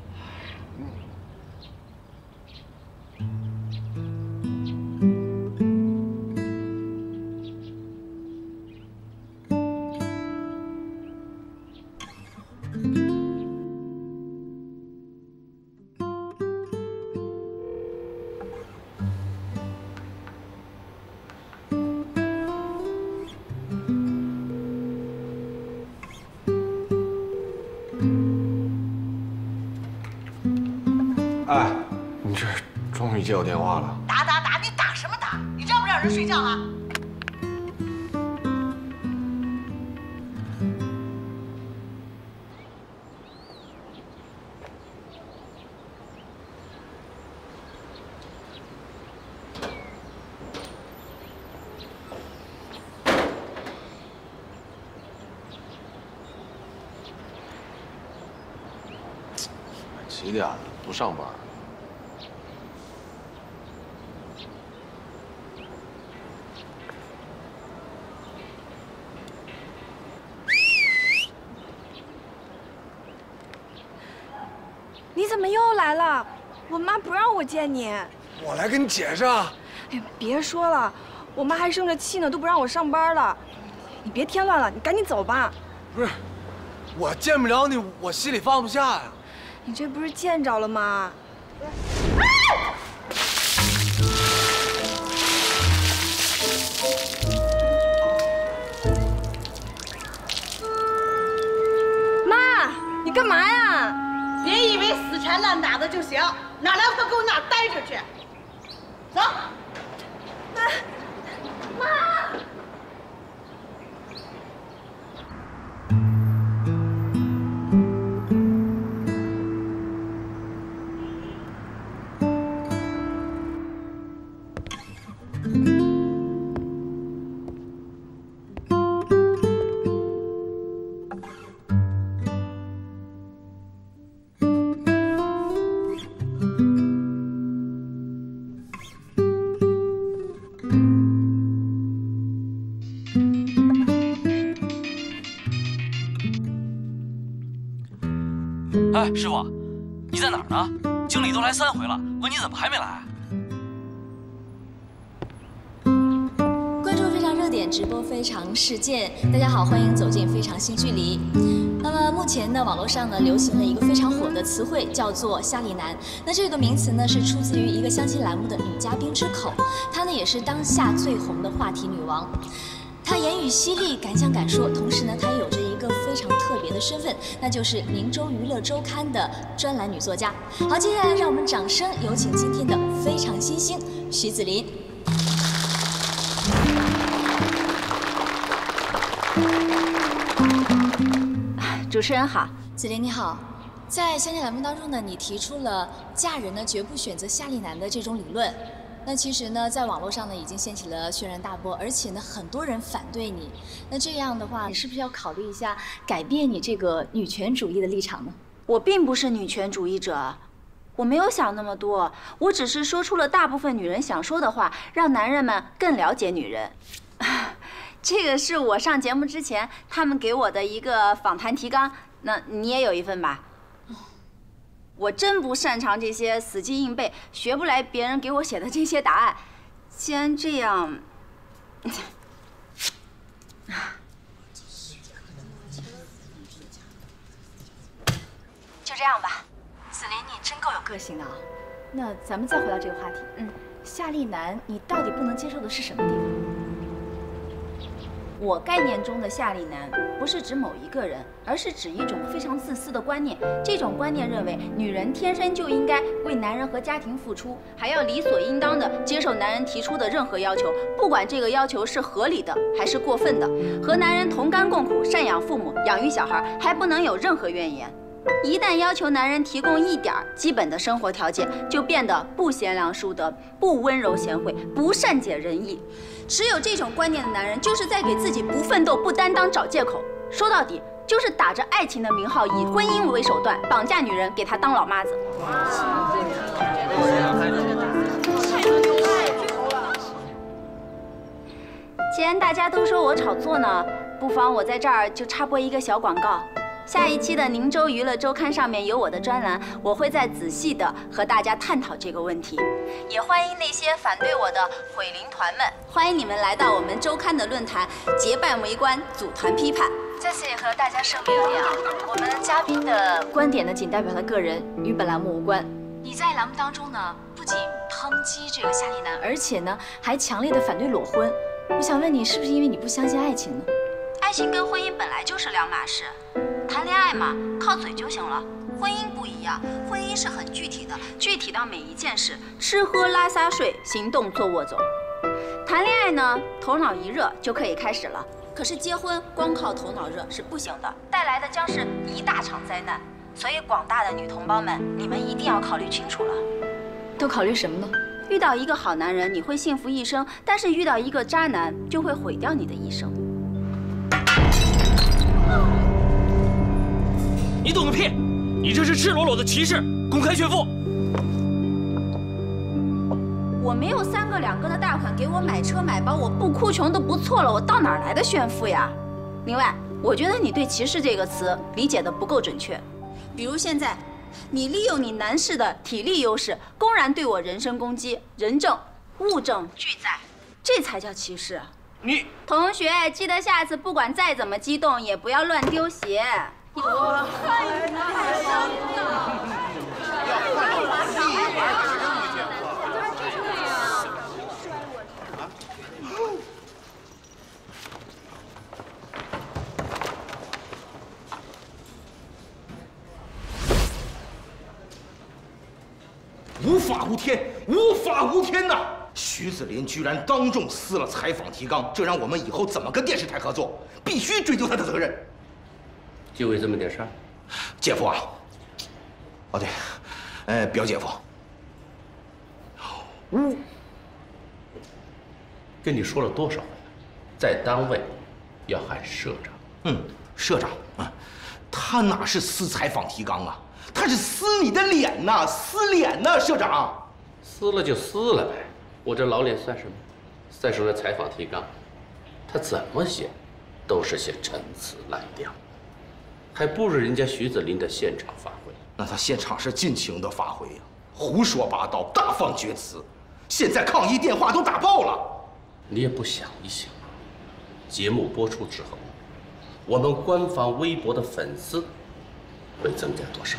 哎，你这终于接我电话了。打打打，你打什么打？你让不让人睡觉啊？见你。我来跟你解释啊！哎呀，别说了，我妈还生着气呢，都不让我上班了。你别添乱了，你赶紧走吧。不是，我见不了你，我心里放不下呀。你这不是见着了吗？哎，师傅，你在哪儿呢？经理都来三回了，问你怎么还没来？关注非常热点，直播非常事件。大家好，欢迎走进非常新距离。那么目前呢，网络上呢流行了一个非常火的词汇，叫做“夏丽男”。那这个名词呢是出自于一个相亲栏目的女嘉宾之口，她呢也是当下最红的话题女王。她言语犀利，敢想敢说，同时呢，她也有着个非常特别的身份，那就是《宁州娱乐周刊》的专栏女作家。好，接下来让我们掌声有请今天的非常新星徐子林。主持人好，子林你好。在相亲栏目当中呢，你提出了嫁人呢绝不选择夏丽男的这种理论。那其实呢，在网络上呢已经掀起了轩然大波，而且呢很多人反对你。那这样的话，你是不是要考虑一下改变你这个女权主义的立场呢？我并不是女权主义者，我没有想那么多，我只是说出了大部分女人想说的话，让男人们更了解女人。这个是我上节目之前他们给我的一个访谈提纲，那你也有一份吧？我真不擅长这些死记硬背，学不来别人给我写的这些答案。既然这样，就这样吧。子林，你真够有个性的啊！那咱们再回到这个话题，嗯，夏丽男，你到底不能接受的是什么地方？我概念中的夏利男不是指某一个人，而是指一种非常自私的观念。这种观念认为，女人天生就应该为男人和家庭付出，还要理所应当的接受男人提出的任何要求，不管这个要求是合理的还是过分的。和男人同甘共苦，赡养父母，养育小孩，还不能有任何怨言。一旦要求男人提供一点基本的生活条件，就变得不贤良淑德、不温柔贤惠、不善解人意。持有这种观念的男人，就是在给自己不奋斗、不担当找借口。说到底，就是打着爱情的名号，以婚姻为手段绑架女人，给她当老妈子。既然大家都说我炒作呢，不妨我在这儿就插播一个小广告。下一期的《宁州娱乐周刊》上面有我的专栏，我会再仔细的和大家探讨这个问题。也欢迎那些反对我的毁林团们，欢迎你们来到我们周刊的论坛，结伴围观，组团批判。在此也和大家声明一点啊，我们嘉宾的观点呢，仅代表他个人，与本栏目无关。你在栏目当中呢，不仅抨击这个夏丽男，而且呢，还强烈的反对裸婚。我想问你，是不是因为你不相信爱情呢？爱情跟婚姻本来就是两码事。谈恋爱嘛，靠嘴就行了。婚姻不一样，婚姻是很具体的，具体到每一件事，吃喝拉撒睡，行动坐卧走。谈恋爱呢，头脑一热就可以开始了。可是结婚光靠头脑热是不行的，带来的将是一大场灾难。所以广大的女同胞们，你们一定要考虑清楚了。都考虑什么呢？遇到一个好男人，你会幸福一生；但是遇到一个渣男，就会毁掉你的一生。你懂个屁！你这是赤裸裸的歧视，公开炫富。我没有三个两个的大款给我买车买包，我不哭穷都不错了，我到哪来的炫富呀？另外，我觉得你对“歧视”这个词理解的不够准确。比如现在，你利用你男士的体力优势，公然对我人身攻击，人证、物证俱在，这才叫歧视。你同学记得下次不管再怎么激动，也不要乱丢鞋。我无法无天，无法无天呐！徐子林居然当众撕了采访提纲，这让我们以后怎么跟电视台合作？必须追究他的责任。就为这么点事儿，姐夫啊，哦对，呃，表姐夫，呜，跟你说了多少回了，在单位要喊社长。嗯，社长啊，他哪是撕采访提纲啊？他是撕你的脸呐，撕脸呐，社长。撕了就撕了呗，我这老脸算什么？再说那采访提纲，他怎么写，都是些陈词滥调。还不如人家徐子林的现场发挥。那他现场是尽情的发挥呀，胡说八道，大放厥词。现在抗议电话都打爆了。你也不想一想，节目播出之后，我们官方微博的粉丝会增加多少？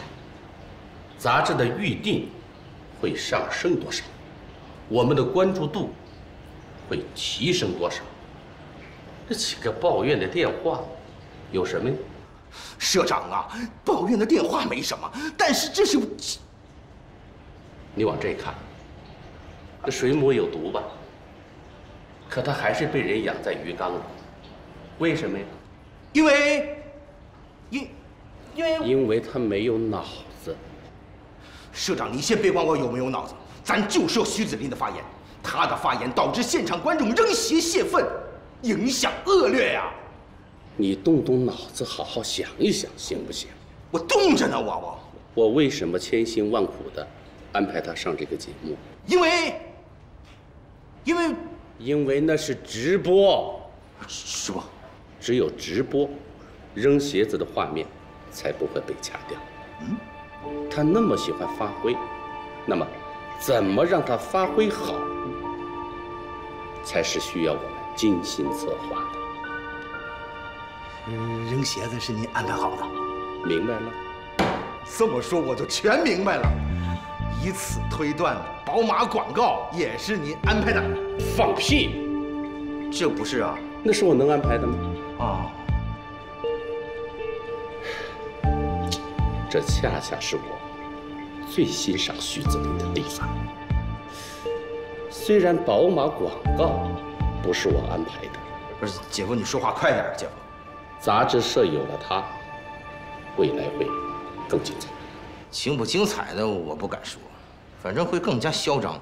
杂志的预定会上升多少？我们的关注度会提升多少？这几个抱怨的电话有什么用？社长啊，抱怨的电话没什么，但是这是……你往这看，这水母有毒吧？可它还是被人养在鱼缸里，为什么呀？因为，因，因为因为它没有脑子。社长，你先别管我有没有脑子，咱就说徐子林的发言，他的发言导致现场观众扔鞋泄愤，影响恶劣呀。你动动脑子，好好想一想，行不行？我动着呢，我我我为什么千辛万苦的安排他上这个节目？因为，因为，因为那是直播，是吧？只有直播，扔鞋子的画面才不会被掐掉。嗯，他那么喜欢发挥，那么怎么让他发挥好，才是需要我们精心策划的。嗯，扔鞋子是您安排好的，明白了。这么说我就全明白了。以此推断，宝马广告也是您安排的。放屁！这不是啊，那是我能安排的吗？啊，这恰恰是我最欣赏徐子林的地方。虽然宝马广告不是我安排的，不是姐夫，你说话快点，姐夫。杂志社有了他，未来会更精彩。精不精彩的我不敢说，反正会更加嚣张。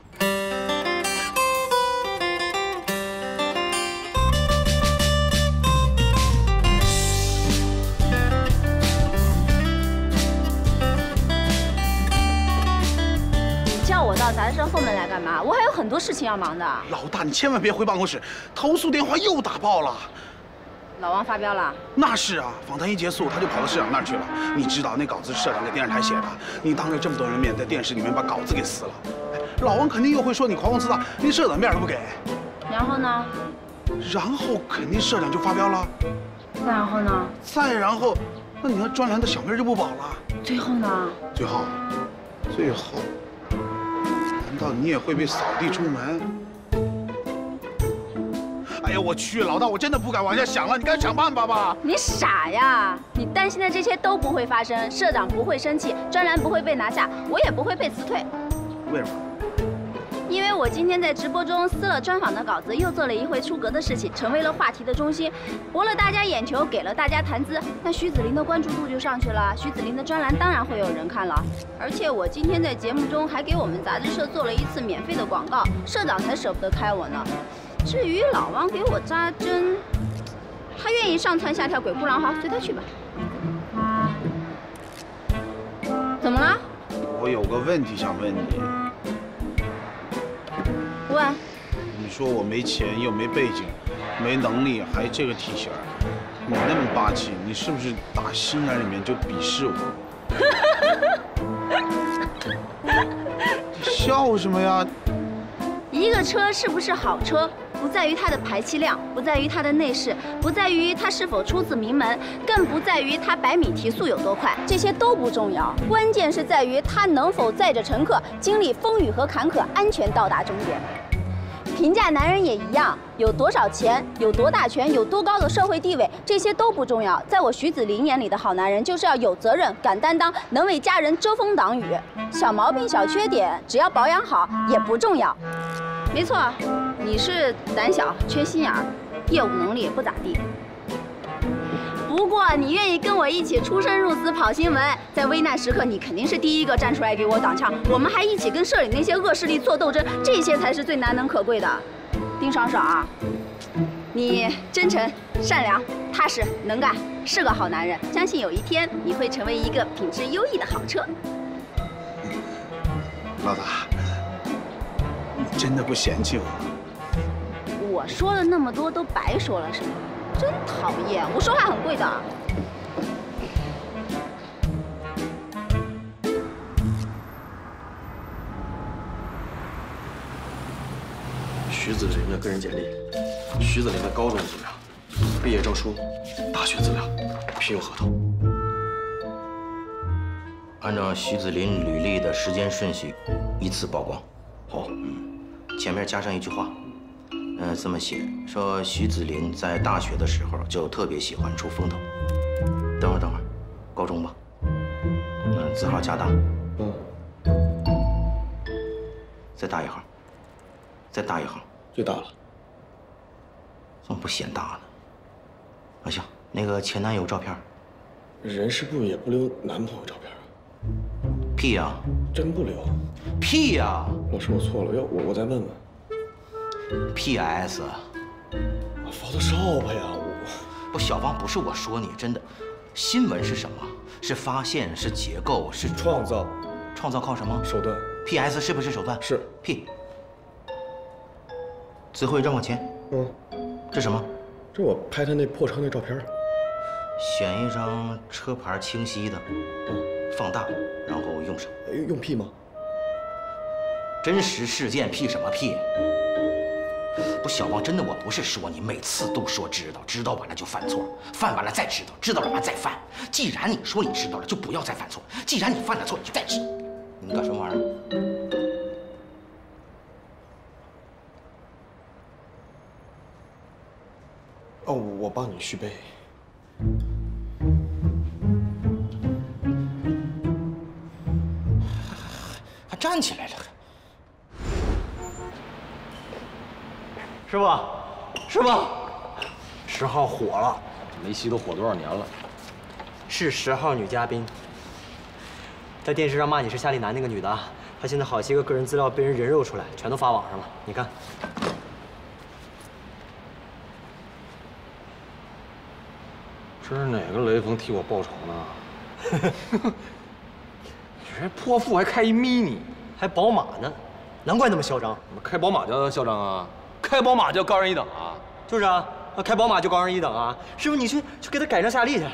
你叫我到杂志社后门来干嘛？我还有很多事情要忙的。老大，你千万别回办公室，投诉电话又打爆了。老王发飙了？那是啊，访谈一结束，他就跑到社长那儿去了。你知道那稿子是社长给电视台写的，你当着这么多人面在电视里面把稿子给撕了，哎老王肯定又会说你狂妄自大，连社长面都不给。然后呢？然后肯定社长就发飙了。再然后呢？再然后，那你那专栏的小命就不保了。最后呢？最后，最后，难道你也会被扫地出门？哎呀，我去，老大，我真的不敢往下想了，你赶紧想办法吧。你傻呀！你担心的这些都不会发生，社长不会生气，专栏不会被拿下，我也不会被辞退。为什么？因为我今天在直播中撕了专访的稿子，又做了一回出格的事情，成为了话题的中心，博了大家眼球，给了大家谈资，那徐子林的关注度就上去了，徐子林的专栏当然会有人看了。而且我今天在节目中还给我们杂志社做了一次免费的广告，社长才舍不得开我呢。至于老王给我扎针，他愿意上蹿下跳鬼哭狼嚎，随他去吧。怎么了？我有个问题想问你。问。你说我没钱，又没背景，没能力，还这个体型儿，你那么霸气，你是不是打心眼里面就鄙视我？你笑什么呀？一个车是不是好车，不在于它的排气量，不在于它的内饰，不在于它是否出自名门，更不在于它百米提速有多快，这些都不重要。关键是在于它能否载着乘客经历风雨和坎坷，安全到达终点。评价男人也一样，有多少钱，有多大权，有多高的社会地位，这些都不重要。在我徐子林眼里的好男人，就是要有责任、敢担当，能为家人遮风挡雨。小毛病、小缺点，只要保养好也不重要。没错，你是胆小、缺心眼儿，业务能力也不咋地。不过你愿意跟我一起出生入死跑新闻，在危难时刻你肯定是第一个站出来给我挡枪。我们还一起跟社里那些恶势力做斗争，这些才是最难能可贵的。丁爽爽，你真诚、善良、踏实、能干，是个好男人。相信有一天你会成为一个品质优异的好车。老大，你真的不嫌弃我？我说了那么多都白说了是吗？真讨厌，我说话很贵的。徐子林的个人简历，徐子林的高中资料、毕业证书、大学资料、聘用合同。按照徐子林履历的时间顺序，依次曝光。好，前面加上一句话，嗯，这么写：说徐子林在大学的时候就特别喜欢出风头。等会儿，等会儿，高中吧。嗯，字号加大。嗯。再大一号。再大一号。最大了。怎么不显大呢？啊，行，那个前男友照片。人事部也不留男朋友照片啊。屁呀！真不留。屁呀！老师，我错了，要我我再问问。P.S. Photoshop 呀，我不，小王不是我说你，真的。新闻是什么？是发现，是结构，是创造。创造靠什么？手段。P.S. 是不是手段？是。P。最后一张往前。嗯。这什么？这我拍他那破车那照片。选一张车牌清晰的，嗯，放大，然后用上。用 P 吗？真实事件 P 什么屁？不，小王，真的，我不是说你，每次都说知道，知道完了就犯错，犯完了再知道，知道完了再犯。既然你说你知道了，就不要再犯错；既然你犯了错，你就再知。你干什么玩意儿？哦，我帮你续杯。还站起来了，师傅，师傅，十号火了，梅西都火多少年了？是十号女嘉宾，在电视上骂你是夏丽楠那个女的，她现在好些个个人资料被人人肉出来，全都发网上了。你看，这是哪个雷锋替我报仇呢？这泼妇还开一 mini，还宝马呢，难怪那么嚣张。开宝马叫嚣张啊？开宝马就高人一等啊？就是啊，开宝马就高人一等啊！师傅，你去去给他改成夏利去。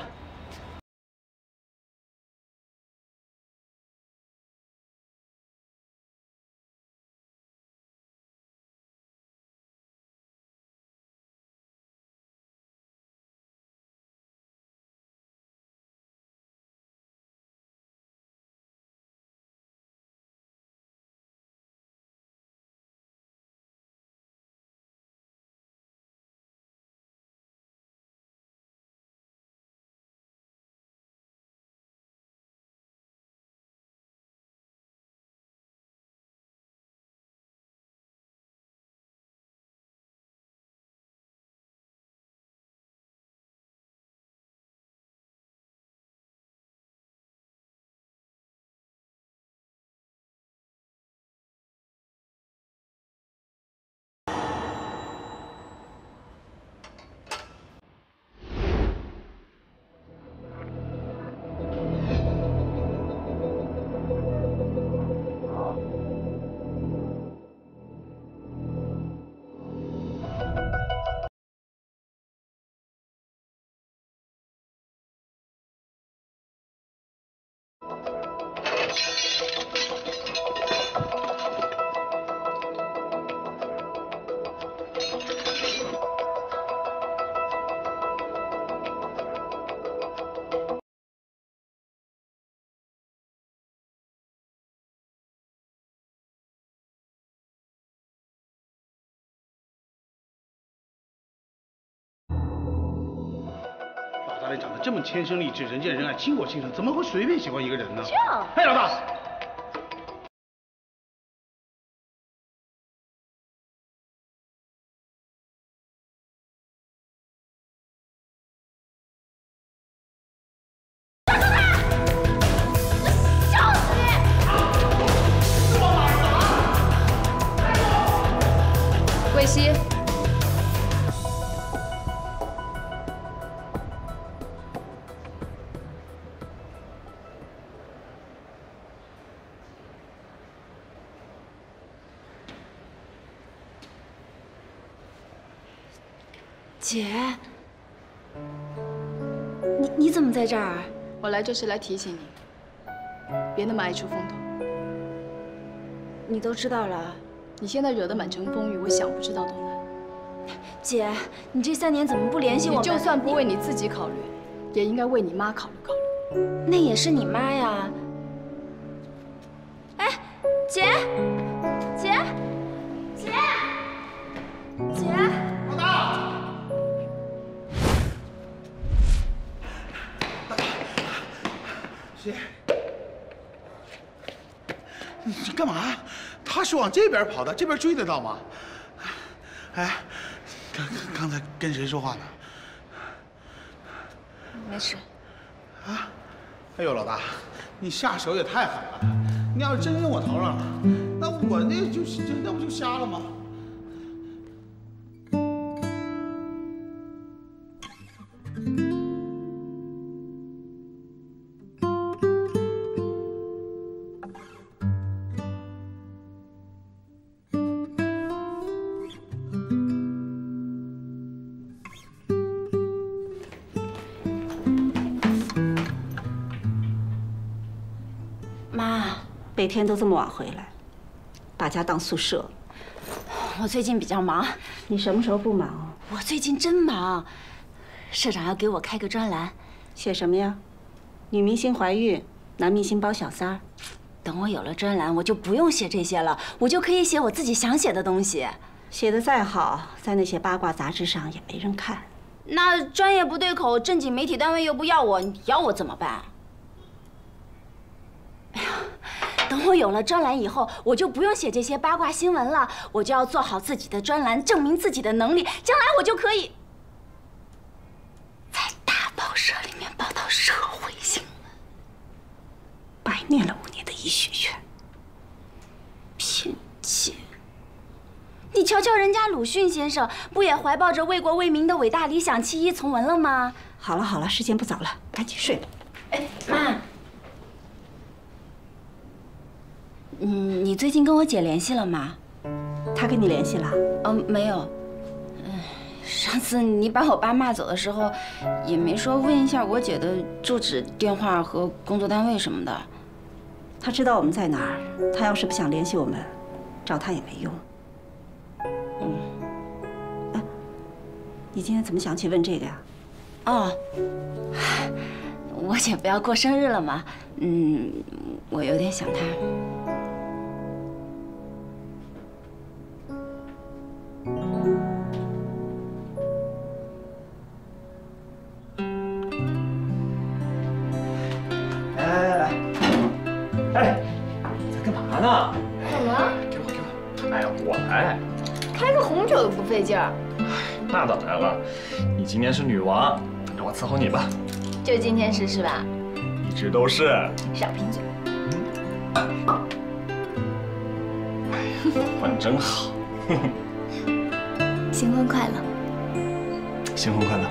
长得这么天生丽质，人见人爱，倾国倾城，怎么会随便喜欢一个人呢？就哎，老大，姐，你你怎么在这儿？我来就是来提醒你，别那么爱出风头。你都知道了。你现在惹得满城风雨，我想不知道都难。姐，你这三年怎么不联系我们？你就算不为你自己考虑，也应该为你妈考虑考虑。那也是你妈呀。往这边跑的，这边追得到吗？哎，刚刚才跟谁说话呢？没事。啊！哎呦，老大，你下手也太狠了！你要是真扔我头上了，那我那就那不就瞎了吗？每天都这么晚回来，把家当宿舍。我最近比较忙。你什么时候不忙啊？我最近真忙，社长要给我开个专栏，写什么呀？女明星怀孕，男明星包小三儿。等我有了专栏，我就不用写这些了，我就可以写我自己想写的东西。写的再好，在那些八卦杂志上也没人看。那专业不对口，正经媒体单位又不要我，你要我怎么办？哎呀，等我有了专栏以后，我就不用写这些八卦新闻了，我就要做好自己的专栏，证明自己的能力，将来我就可以在大报社里面报道社会新闻。白念了五年的医学院，偏见。你瞧瞧人家鲁迅先生，不也怀抱着为国为民的伟大理想弃医从文了吗？好了好了，时间不早了，赶紧睡吧。哎，妈，嗯，你最近跟我姐联系了吗？她跟你联系了？嗯，没有。嗯，上次你把我爸骂走的时候，也没说问一下我姐的住址、电话和工作单位什么的。她知道我们在哪儿，她要是不想联系我们，找她也没用。嗯，哎，你今天怎么想起问这个呀？哦，我姐不要过生日了吗？嗯，我有点想她。来来来，哎，在干嘛呢？怎么了？给我给我，哎呀，我来。开个红酒都不费劲儿，那当然了，你今天是女王，等着我伺候你吧。就今天是是吧？一直都是。少贫嘴。混得真好。新婚快乐！新婚快乐！